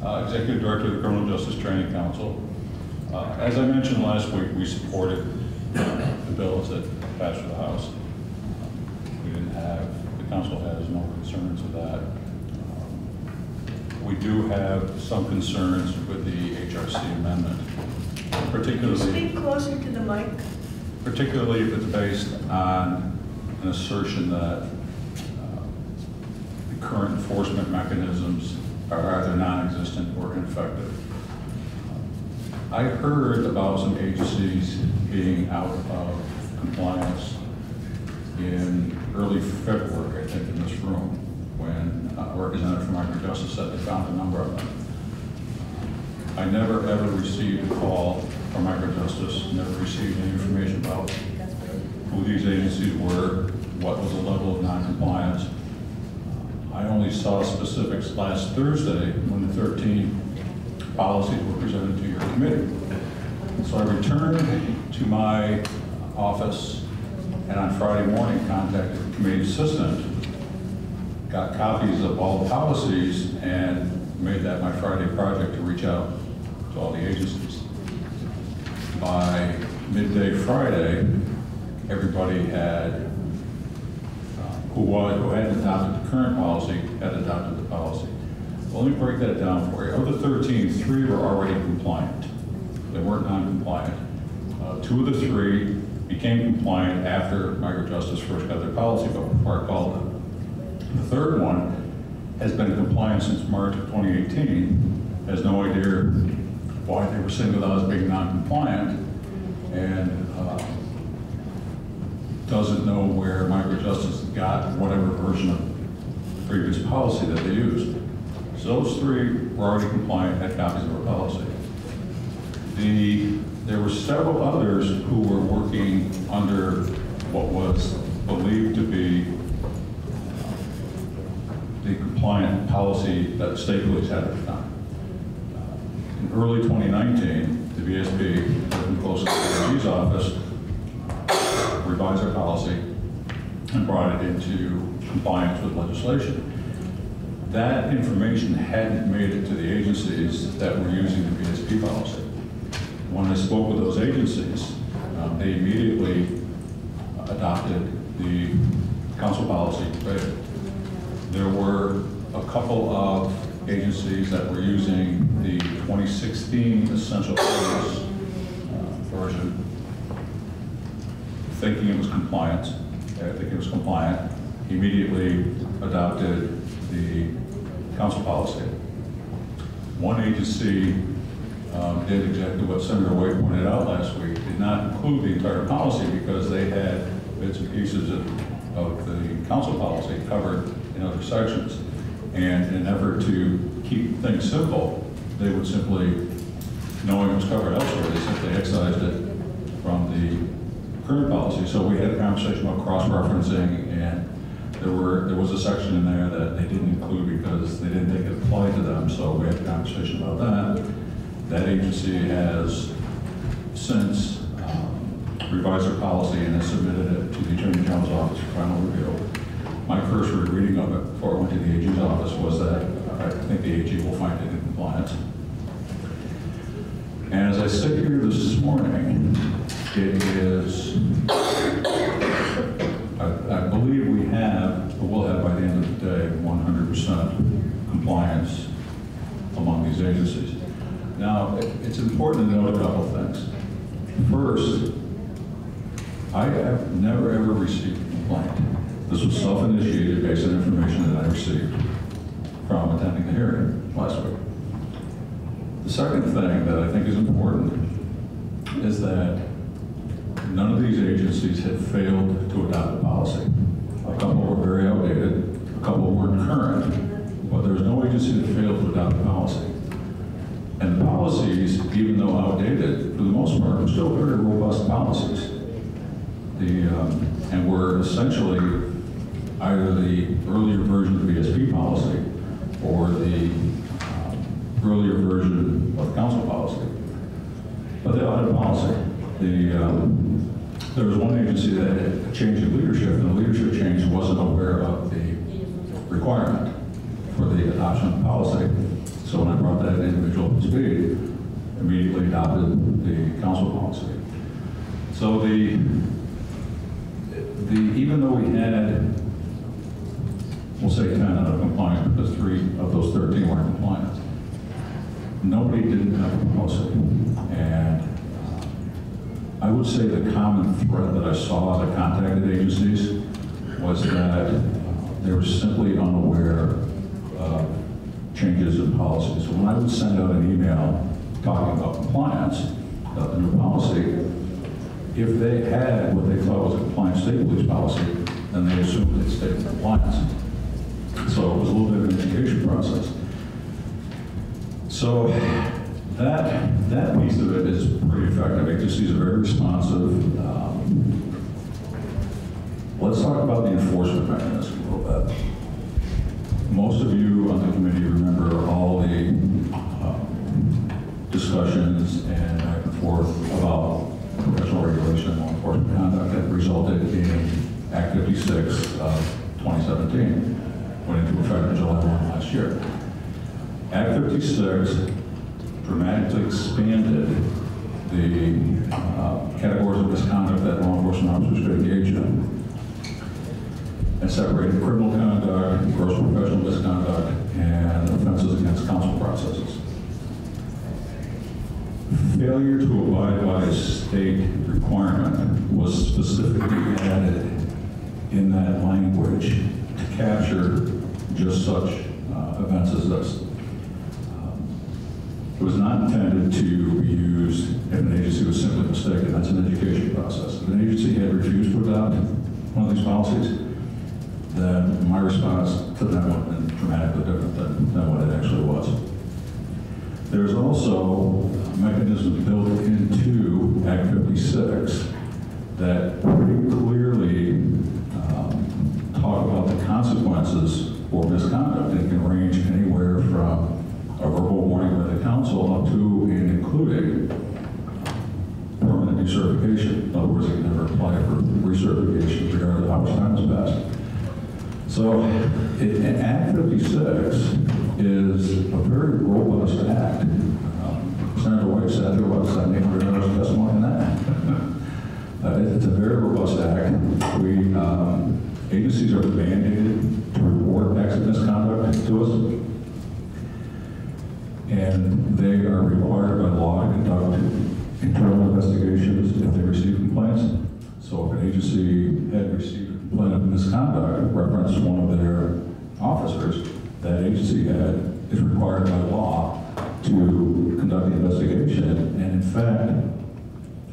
Uh, Executive Director of the Criminal Justice Training Council. Uh, As I mentioned last week, we supported uh, the bills that passed through the House. We didn't have, the council has no concerns with that. Um, We do have some concerns with the HRC amendment, particularly Speak closer to the mic. particularly if it's based on an assertion that uh, the current enforcement mechanisms are either non-existent or ineffective. I heard about some agencies being out of compliance in early February, I think, in this room, when a representative from Migrant Justice said they found a number of them. I never, ever received a call from Migrant Justice, never received any information about who these agencies were, what was the level of noncompliance. I only saw specifics last Thursday when the 13 policies were presented to your committee. So I returned to my office and on Friday morning contacted the committee assistant, got copies of all the policies and made that my Friday project to reach out to all the agencies. By midday Friday, everybody had, uh, who was, who hadn't adopted the current policy, had adopted the policy. Well, let me break that down for you. Of the 13, three were already compliant. They weren't non-compliant. Uh, Two of the three became compliant after Migrant Justice first got their policy book before I called them. The third one has been compliant since March of 2018, has no idea why they were singled out as being non-compliant, and uh, doesn't know where Migrant Justice got whatever version of the previous policy that they used. So those three were already compliant, had copies of our policy. The, there were several others who were working under what was believed to be the compliant policy that state police had at the time. In early 2019, the VSP, working closely with the AG's office, revised our policy and brought it into compliance with legislation. That information hadn't made it to the agencies that were using the VSP policy. When I spoke with those agencies, um, they immediately adopted the council policy. There were a couple of agencies that were using the 2016 essential codes uh, version, thinking it was compliant, uh, thinking it was compliant, immediately adopted the council policy. One agency um, did exactly what Senator White pointed out last week, did not include the entire policy because they had bits and pieces of, of the council policy covered in other sections. And in an effort to keep things simple, they would simply, knowing it was covered elsewhere, they simply excised it from the current policy. So we had a conversation about cross-referencing and there were, there was a section in there that they didn't include because they didn't think it applied to them, so we had a conversation about that. That agency has since um, revised their policy and has submitted it to the Attorney General's office for final review. My first reading of it before it went to the AG's office was that I think the AG will find it in compliance. And as I sit here this morning, it is I, I believe we have, or will have by the end of the day, 100% compliance among these agencies. Now, it's important to note a couple things. First, I have never ever received a complaint. This was self-initiated based on information that I received from attending the hearing last week. The second thing that I think is important is that none of these agencies have failed to adopt a policy. A couple were very outdated, a couple weren't current, that failed a policy. And policies, even though outdated, for the most part, are still very robust policies. The, um, and were essentially either the earlier version of the VSP policy or the um, earlier version of council policy. But they had policy. The, um, there was one agency that had a change in leadership, and the leadership change wasn't aware of the requirement for the adoption policy. So when I brought that individual to speed, immediately adopted the council policy. So the, the, even though we had, we'll say 10 out of compliance, because three of those 13 weren't compliant, nobody didn't have a policy. And uh, I would say the common thread that I saw that contacted agencies was that they were simply unaware changes in policy. So when I would send out an email talking about compliance, about the new policy, if they had what they thought was a compliant state police policy, then they assumed stayed in compliance. So it was a little bit of an education process. So that, that piece of it is pretty effective. Agencies are very responsive. Um, Let's talk about the enforcement mechanism a little bit. Most of you on the committee remember all the um, discussions and back and forth about professional regulation and law enforcement conduct that resulted in Act 56 of 2017, went into effect on July 1 last year. Act 56 dramatically expanded the uh, categories of misconduct that law enforcement officers could engage in and separated criminal conduct, gross professional misconduct, and offenses against council processes. Failure to abide by a state requirement was specifically added in that language to capture just such uh, events as this. Um, It was not intended to be used if an agency was simply mistaken. That's an education process. If an agency had refused to adopt one of these policies, my response to them would have been dramatically different than, than what it actually was. There's also mechanisms built into Act 56 that So, it- Act 56 is a very robust act. Um, Senator White about 700 hours of testimony on that. Uh, it- It's a very robust act. We, um, agencies are mandated to report acts of misconduct to us. And they are required by law to conduct internal investigations if they receive complaints. So if an agency had received a complaint of misconduct, reference one of their officers, that agency head is required by law to conduct the investigation. And in fact,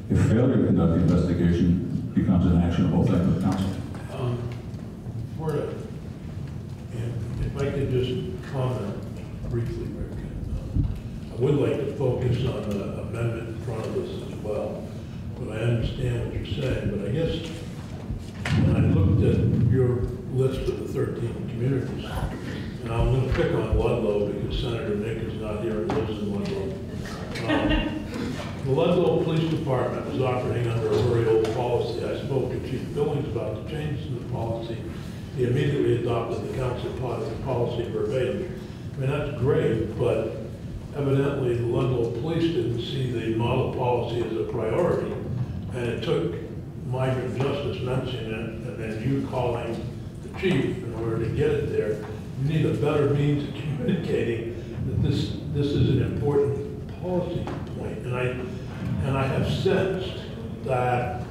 if failure to conduct the investigation becomes an actionable the council. Um, For, the- and if I could just comment briefly, Rick, and, uh, I would like to focus on the amendment in front of us as well, but I understand what you're saying, but I guess when I looked at your list of the 13 communities, and I'm going to pick on Ludlow because Senator Nitka is not here and lives in Ludlow. Um, The Ludlow Police Department was operating under a very old policy. I spoke to Chief Billings about the changes in the policy. He adopted the council policy verbatim. I mean, that's great, but evidently the Ludlow Police didn't see the model policy as a priority. And it took migrant justice mentioning it, and then you calling the chief in order to get it there. You need a better means of communicating that this, this is an important policy point. And I, and I have sensed that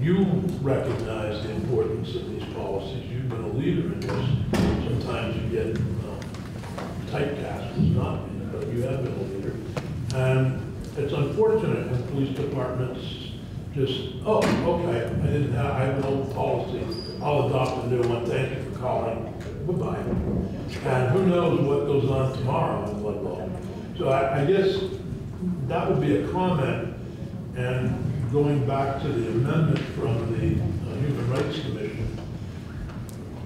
you recognize the importance of these policies. You've been a leader in this. Sometimes you get um, typecast as not, but you have been a leader. And it's unfortunate when police departments just, oh, okay, I didn't have, I have an old policy. I'll adopt a new one. Thank you for calling. Goodbye. And who knows what goes on tomorrow in Ludlow. So I, I guess that would be a comment. And going back to the amendment from the uh, Human Rights Commission,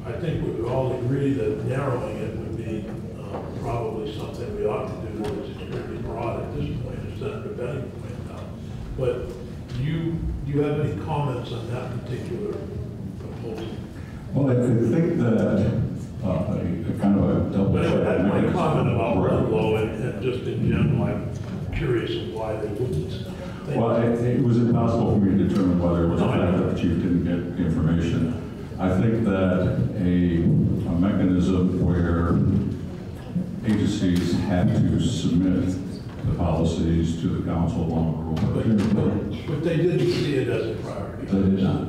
I think we would all agree that narrowing it would be uh, probably something we ought to do, it's extremely broad at this point, as Senator Benning pointed out. But do you, do you have any comments on that particular proposal? Well, I think that, uh, kind of a double. But anyway, that's my comment about. Ludlow, and, and just in general, I'm curious of why they wouldn't. Think- Well, it, it was impossible for me to determine whether it was a fact that the chief didn't get the information. I think that a, a mechanism where agencies had to submit the policies to the council along with But, rules. but- but they didn't see it as a priority. They did not.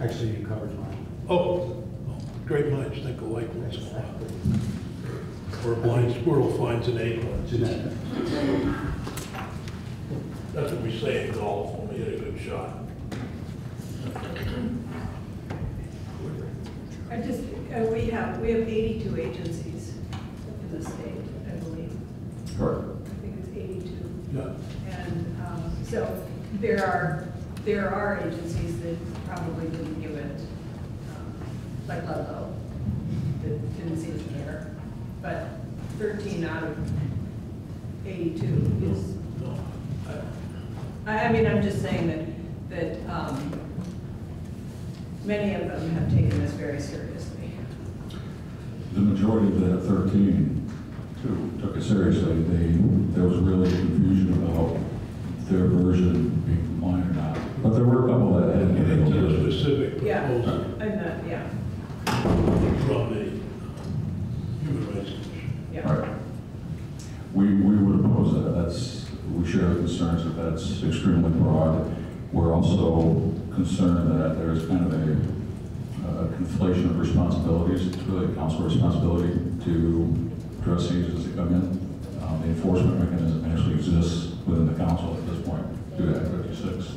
Actually, you covered mine. Oh, oh great minds think alike once in a while. Or a blind squirrel finds an acorn. Jeanette. That's what we say in golf when we hit a good shot. I just, uh, we have, we have 82 agencies in the state, I believe. Correct. I think it's 82. Yeah. And um, so there are, there are agencies that probably didn't give it, um, like Ludlow, that didn't seem to care. But 13 out of 82 is, No, I- I, I mean, I'm just saying that, that um, many of them have taken this very seriously. The majority of that thirteen too, took it seriously. They, there was really confusion about their version being compliant or not. But there were a couple that had. Get into the specific Yeah, proposal I'm not, yeah, from the Human Rights Right. We, we would oppose that. That's, we share concerns that that's extremely broad. We're also concerned that there's kind of a conflation of responsibilities. It's really a council responsibility to address these as they come in. Um, The enforcement mechanism actually exists within the council at this point, due to Act 56.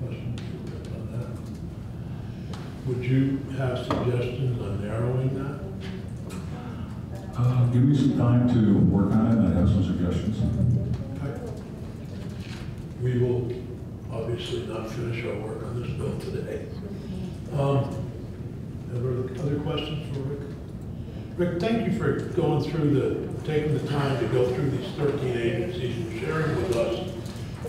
Questions on that? Would you have suggestions on narrowing that? Uh, Give me some time to work on it, I have some suggestions. We will obviously not finish our work on this bill today. Um, other questions for Rick? Rick, thank you for going through the, taking the time to go through these 13 agencies and sharing with us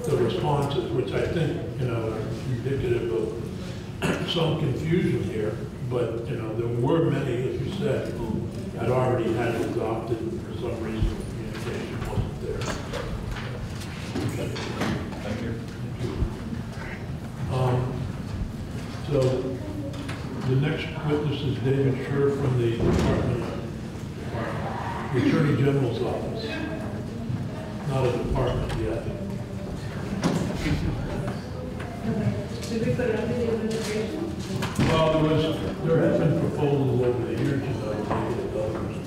the responses, which I think, you know, are indicative of some confusion here. But, you know, there were many, you said, who had already had it adopted, and for some reason, the communication wasn't there. Thank you. Um, So the next witness is David Scherr from the Department, the Attorney General's Office. Not a department yet. Did we put it under the administration? Well, there was, there have been proposals over the years, you know, to make it others.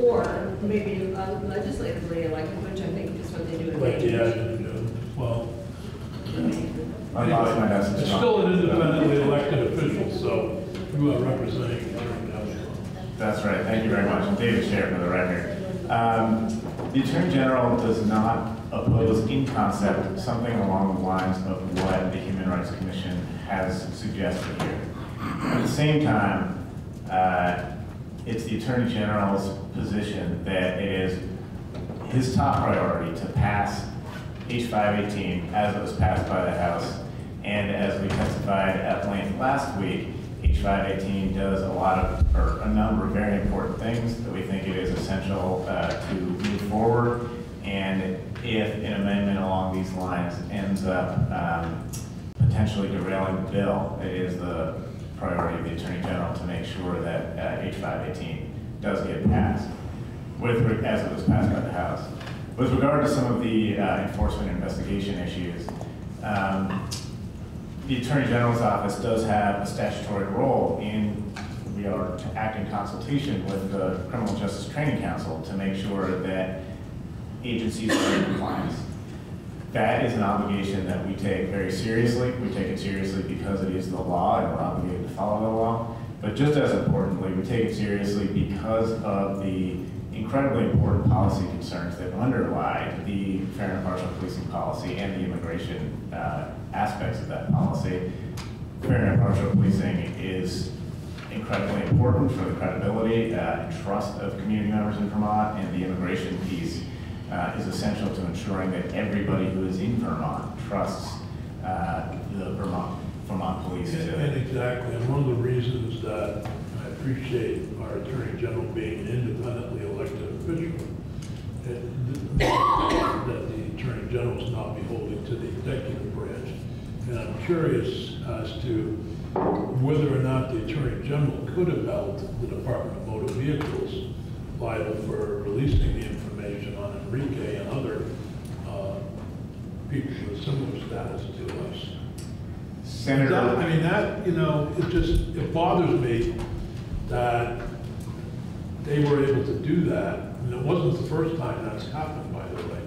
Or maybe uh, legislatively elected, which I think is what they do in Like, Maine. yeah, you know, well. I lost my message. It's still an independently elected official, so you are representing the Attorney General. That's right, thank you very much. I'm David Scherr for the record. Um, The Attorney General does not oppose in concept something along the lines of what the Human Rights Commission has suggested here. At the same time, uh, it's the Attorney General's position that it is his top priority to pass H518 as it was passed by the House. And as we testified at length last week, H518 does a lot of, or a number of very important things that we think it is essential uh, to move forward. And if an amendment along these lines ends up um, potentially derailing the bill, it is the priority of the Attorney General to make sure that uh, H518 does get passed with, as it was passed by the House. With regard to some of the uh, enforcement investigation issues, um, the Attorney General's office does have a statutory role in, we are to act in consultation with the Criminal Justice Training Council to make sure that agencies are in compliance. That is an obligation that we take very seriously. We take it seriously because it is the law and we're obligated to follow the law. But just as importantly, we take it seriously because of the incredibly important policy concerns that underlie the fair and impartial policing policy and the immigration uh, aspects of that policy. Fair and impartial policing is incredibly important for the credibility uh, and trust of community members in Vermont, and the immigration piece uh, is essential to ensuring that everybody who is in Vermont trusts uh, the Vermont, Vermont police And and exactly, and one of the reasons that I appreciate our Attorney General being an independently elected official, it- that the Attorney General is not beholden to the executive branch. And I'm curious as to whether or not the Attorney General could have held the Department of Motor Vehicles liable for releasing the information on Enrique and other uh, people with similar status to us. Senator. That- I mean, that, you know, it just, it bothers me that they were able to do that, and it wasn't the first time that's happened, by the way.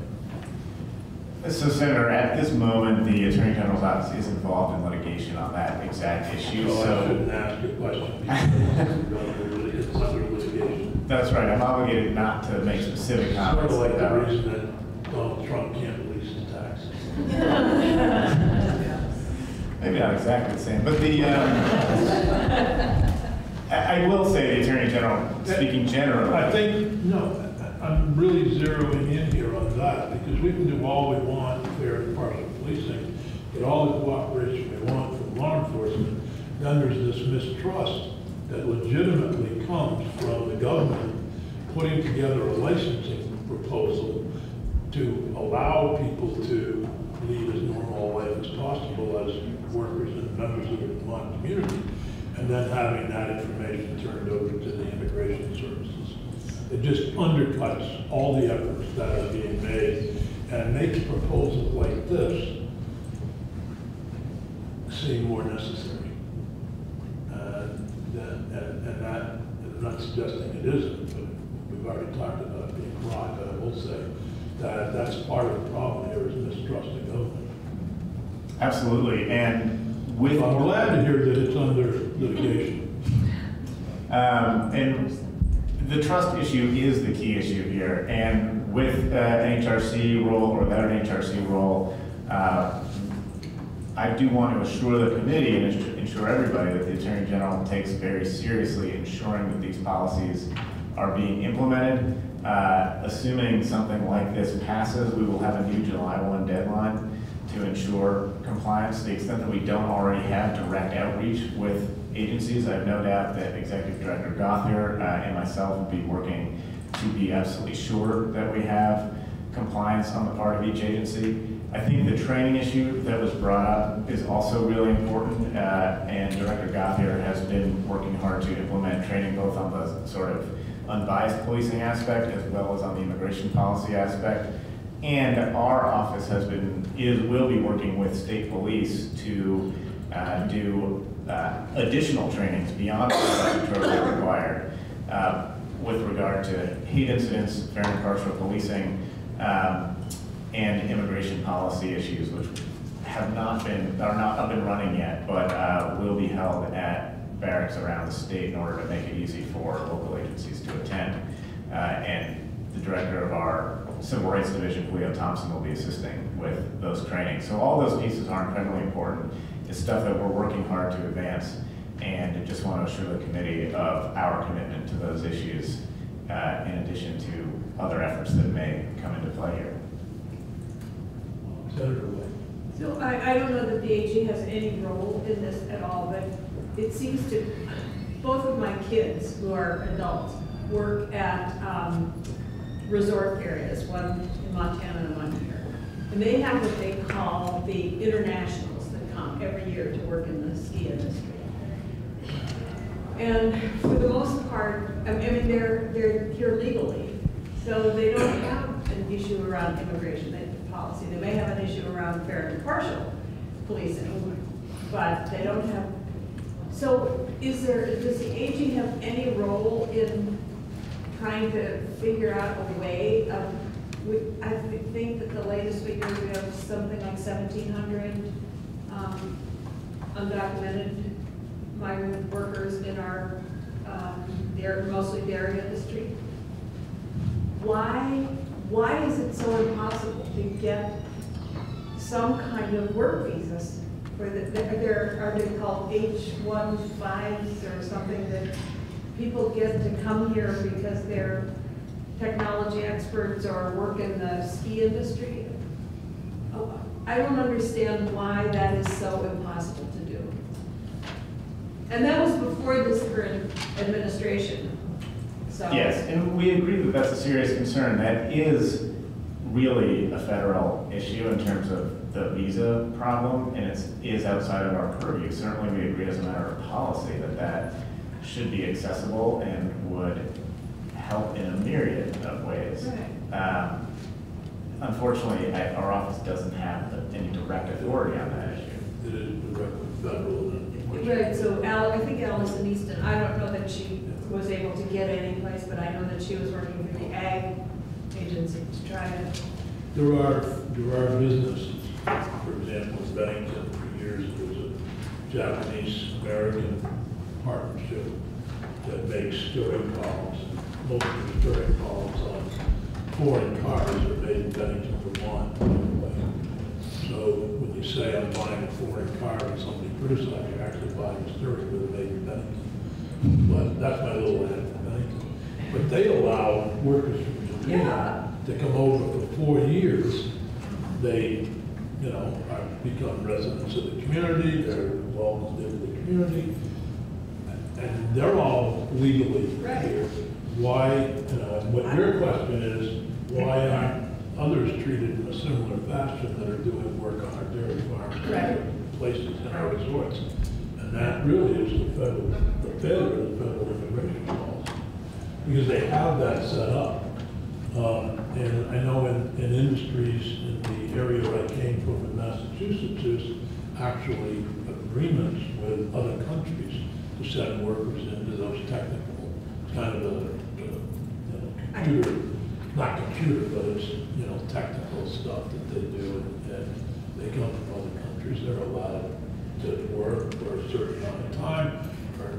So Senator, at this moment, the Attorney General's office is involved in litigation on that exact issue, So I so. shouldn't ask a question because it's under litigation. That's right, I'm obligated not to make specific comments. Sort of like the reason that Donald Trump can't release his taxes. Maybe not exactly the same, but the, um, I, I will say the Attorney General, speaking generally. I think, no, I- I'm really zeroing in here on that, because we can do all we want, fair and impartial policing, get all the cooperation we want from law enforcement, then there's this mistrust that legitimately comes from the government putting together a licensing proposal to allow people to lead as normal life as possible as workers and members of the Vermont community, and then having that information turned over to the immigration services. It just undercuts all the efforts that are being made and makes proposals like this seem more necessary. Uh, that- and, and that, I'm not suggesting it isn't, but we've already talked about it being broad, but I will say that that's part of the problem here is mistrusting government. Absolutely, and with. I'm glad to hear that it's under litigation. Um, and the trust issue is the key issue here, and with uh, an HRC role or without an HRC role, uh, I do want to assure the committee and assure- ensure everybody that the Attorney General takes very seriously ensuring that these policies are being implemented. Uh, Assuming something like this passes, we will have a new July 1 deadline to ensure compliance. To the extent that we don't already have direct outreach with agencies, I have no doubt that Executive Director Gauthier uh, and myself will be working to be absolutely sure that we have compliance on the part of each agency. I think the training issue that was brought up is also really important, uh, and Director Gauthier has been working hard to implement training both on the sort of unbiased policing aspect as well as on the immigration policy aspect. And our office has been, is, will be working with state police to uh, do uh, additional trainings beyond what is statutorily required uh, with regard to hate incidents, fair and impartial policing, um, and immigration policy issues, which have not been, are not up and running yet, but uh, will be held at barracks around the state in order to make it easy for local agencies to attend. Uh, And the director of our Civil Rights Division, Julio Thompson, will be assisting with those trainings. So all those pieces are incredibly important. It's stuff that we're working hard to advance, and I just want to assure the committee of our commitment to those issues, uh, in addition to other efforts that may come into play here. So I, I don't know that the AG has any role in this at all, but it seems to, both of my kids who are adults work at um, resort areas, one in Montana and one here. And they have what they call the internationals that come every year to work in the ski industry. And for the most part, I mean, they're, they're here legally, so they don't have an issue around immigration they- policy. They may have an issue around fair and impartial policing, but they don't have, so is there, does the AG have any role in trying to figure out a way of, I think that the latest figure, we have something like seventeen hundred um, undocumented migrant workers in our, um, they're mostly dairy industry. Why, why is it so impossible to get some kind of work visas? For the, there, are they called H-1-5s or something that people get to come here because they're technology experts or work in the ski industry? Oh, I don't understand why that is so impossible to do. And that was before this current administration, so. Yes, and we agree that that's a serious concern. That is really a federal issue in terms of the visa problem, and it is outside of our purview. Certainly, we agree as a matter of policy that that should be accessible and would help in a myriad of ways. Right. Um, Unfortunately, I- our office doesn't have any direct authority on that issue. It is directly federal. Right, so Al, I think Alyson Eastman, I don't know that she was able to get any place, but I know that she was working through the ag agency to try to, There are, there are businesses, for example, in Bennington, for years, there was a Japanese-American partnership that makes steering columns, most of the steering columns on foreign cars are made in Bennington, Vermont. So when you say I'm buying a foreign car and somebody criticizes, you're actually buying a that are made in Bennington. But that's my little for Bennington. But they allow workers from. Japan to come over for four years. They, you know, are, become residents of the community, they're involved in the community. And they're all legally Right. here. Why, what your question is, why aren't others treated in a similar fashion that are doing work on our dairy farms? Right. Places in our resorts. And that really is the federal, failure of the federal immigration laws. Because they have that set up. Um, and I know in, in industries in the area I came from in Massachusetts, there's actually agreements with other countries to send workers into those technical, kind of a, a, know, computer, not computer, but it's, you know, technical stuff that they do. And they come from other countries, they're allowed to work for a certain amount of time,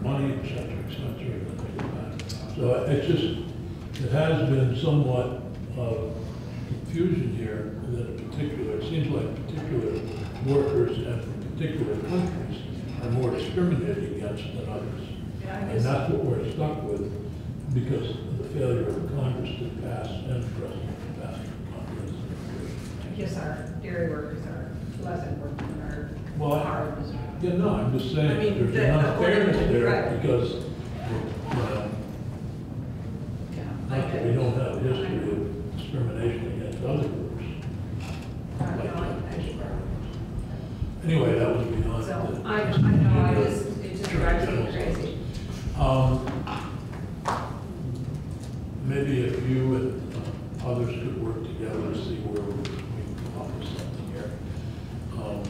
money, et cetera, et cetera, and then they go back. So it's just, it has been somewhat of confusion here that a particular, it seems like particular workers and from particular countries are more discriminated against than others. Yeah, And that's what we're stuck with because of the failure of Congress to pass and the President to pass Congress. I guess our dairy workers are less important than Well, I- hard. Yeah, no, I'm just I mean, saying, there's the- unfairness according to- there right. because, uh, Yeah, not that we don't have a history of discrimination against other groups. I know, I- I Anyway, that was beyond. So, the- I, I know, I just, it just drives me crazy. Um, Maybe if you and uh, others could work together to see where we can come up with something here. Um,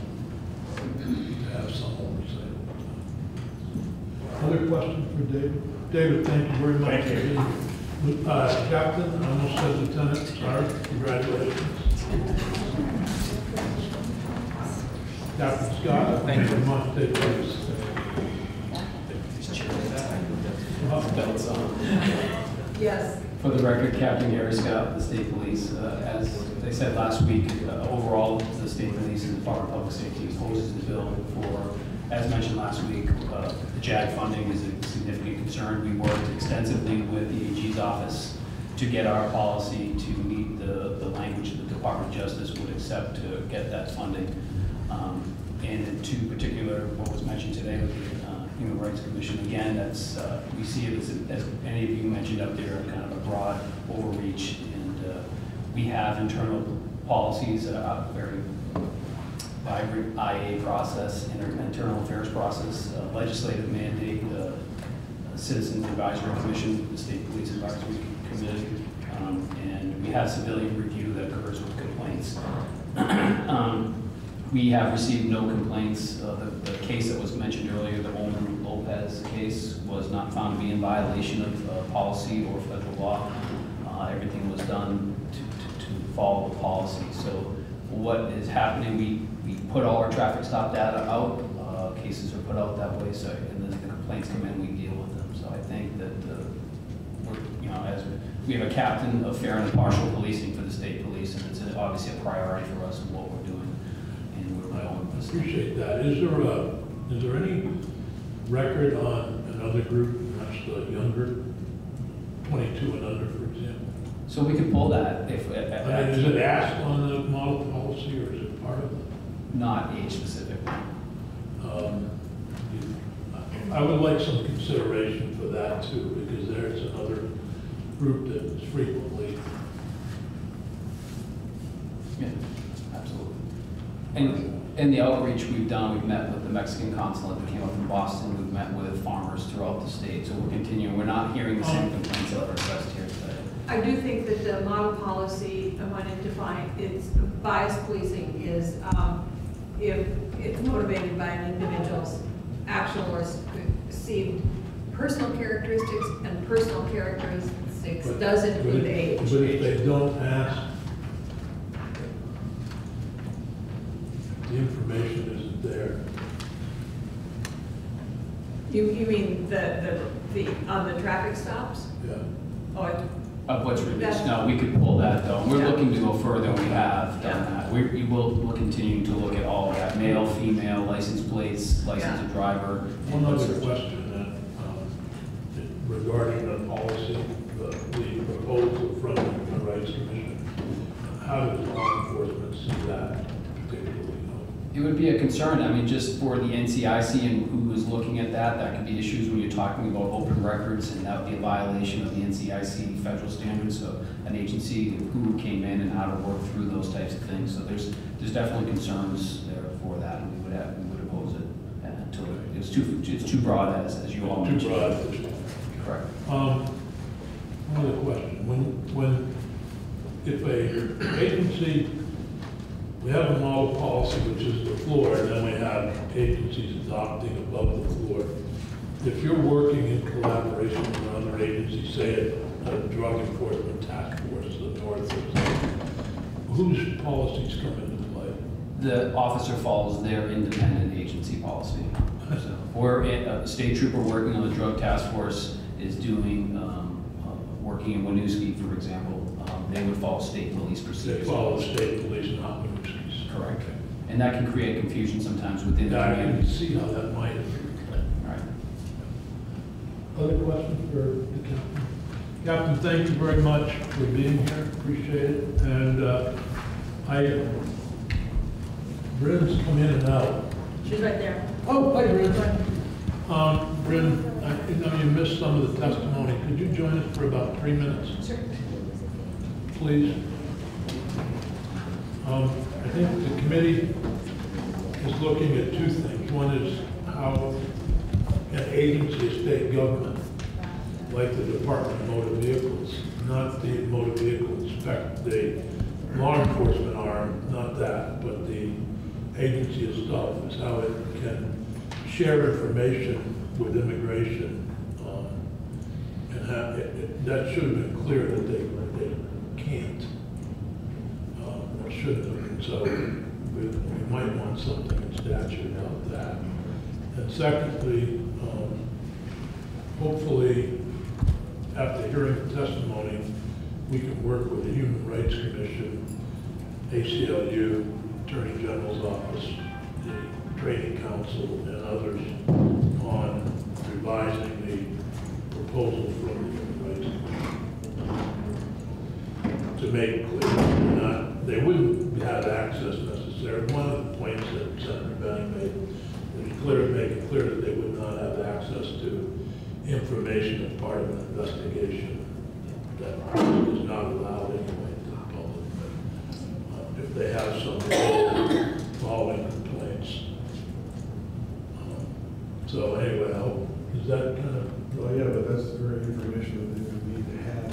to Have some oversight. Other questions for David? David, thank you very much. Thank you. Uh, Captain, I almost said Lieutenant, sorry, congratulations. Captain Scott, thank you very much, take place. Yes. For the record, Captain Gary Scott, the State Police. Uh, As they said last week, uh, overall, the State Police and the Department of Public Safety opposes the bill for, as mentioned last week, uh, the JAG funding is a significant concern. We worked extensively with the AG's office to get our policy to meet the, the language that the Department of Justice would accept to get that funding. Um, And in two particular, what was mentioned today with the uh, Human Rights Commission, again, that's, uh, we see it as, as any of you mentioned up there, kind of a broad overreach. And uh, we have internal policies, that a very vibrant IA process, inter- internal affairs process, uh, legislative mandate, uh, Citizens Advisory Commission, the State Police Advisory Committee, um, and we have civilian review that occurs with complaints. Um, We have received no complaints. Uh, The the case that was mentioned earlier, the Olman Lopez case, was not found to be in violation of uh, policy or federal law. Uh, Everything was done to to- to follow the policy. So what is happening, we we put all our traffic stop data out, uh, cases are put out that way, so, and then the complaints come in, we deal with them. So I think that, uh, we're, you know, as, we have a captain of fair and impartial policing for the state police, and it's obviously a priority for us and what we're doing and where we're going with I this. appreciate that. Is there a, is there any record on another group, perhaps the younger, 22 and under, for example? So we can pull that if, uh, I mean, is it asked on the model policy or is it part of it? not age specific. Um, I would like some consideration for that too, because there's another group that is frequently, Yeah, absolutely. And, in the outreach we've done, we've met with the Mexican consulate that came up from Boston, we've met with farmers throughout the state, so we're continuing, we're not hearing the same complaints that are expressed here today. I do think that the model policy, I want to define, it's bias policing is um, if it's motivated by an individual's actual or perceived personal characteristics and personal characteristics But- does but include if- age. But if they don't ask, the information isn't there. You, you mean the, the, the, on the traffic stops? Yeah. Oh, Of what's released, no, we could pull that though, we're Yeah. looking to go further, we have done Yeah. that. We, we will, we'll continue to look at all of that, male, female, license plates, license of driver. One other question then, um, regarding the policy, the, the proposal from the Human Rights Commission. How does law enforcement see that particularly? It would be a concern, I mean, just for the NCIC and who is looking at that, that could be issues when you're talking about open records, and that would be a violation of the NCIC federal standards, so an agency who came in and how to work through those types of things, so there's, there's definitely concerns there for that, and we would have, we would oppose it uh, until, it's too, it's too broad as, as you all Too mentioned. broad at this point. Correct. Um, one other question, when, when, if a agency, we have a model policy, which is the floor, and then we have agencies adopting above the floor. If you're working in collaboration with another agency, say a a drug enforcement task force, the north, whose policies come into play? The officer follows their independent agency policy. So We're, a state trooper working on the drug task force is doing, um, working in Winooski, for example, um, they would follow state police They procedures. follow the state police, not Winooski's. Correct. And that can create confusion sometimes within the Yeah, I can see how that might. All right. Other questions for the captain? Captain, thank you very much for being here, appreciate it. And uh, I, Bryn's come in and out. She's right there. Oh, hi, Bryn. Um, Bryn, I I know you missed some of the testimony. Could you join us for about three minutes? Sure. Please. Um, I think the committee is looking at two things. One is how an agency of state government, like the Department of Motor Vehicles, not the motor vehicle inspect, the law enforcement arm, not that, but the agency itself, is how it can share information with immigration. um, And have, it- it- that should have been clear that they, they can't um, or should have, and so we, we might want something in statute about that. And secondly, um, hopefully, after hearing the testimony, we can work with the Human Rights Commission, ACLU, Attorney General's Office, the Training Council, and others on revising the proposal from the Human to make clear not, they wouldn't have access necessarily. One of the points that Senator Benning made, was clear, make it clear that they would not have access to information as part of an investigation that is not allowed anyway to the public. But, uh, If they have some following complaints. Um, So anyway, I hope, that of, Well, yeah, but that's the very information that they would need to have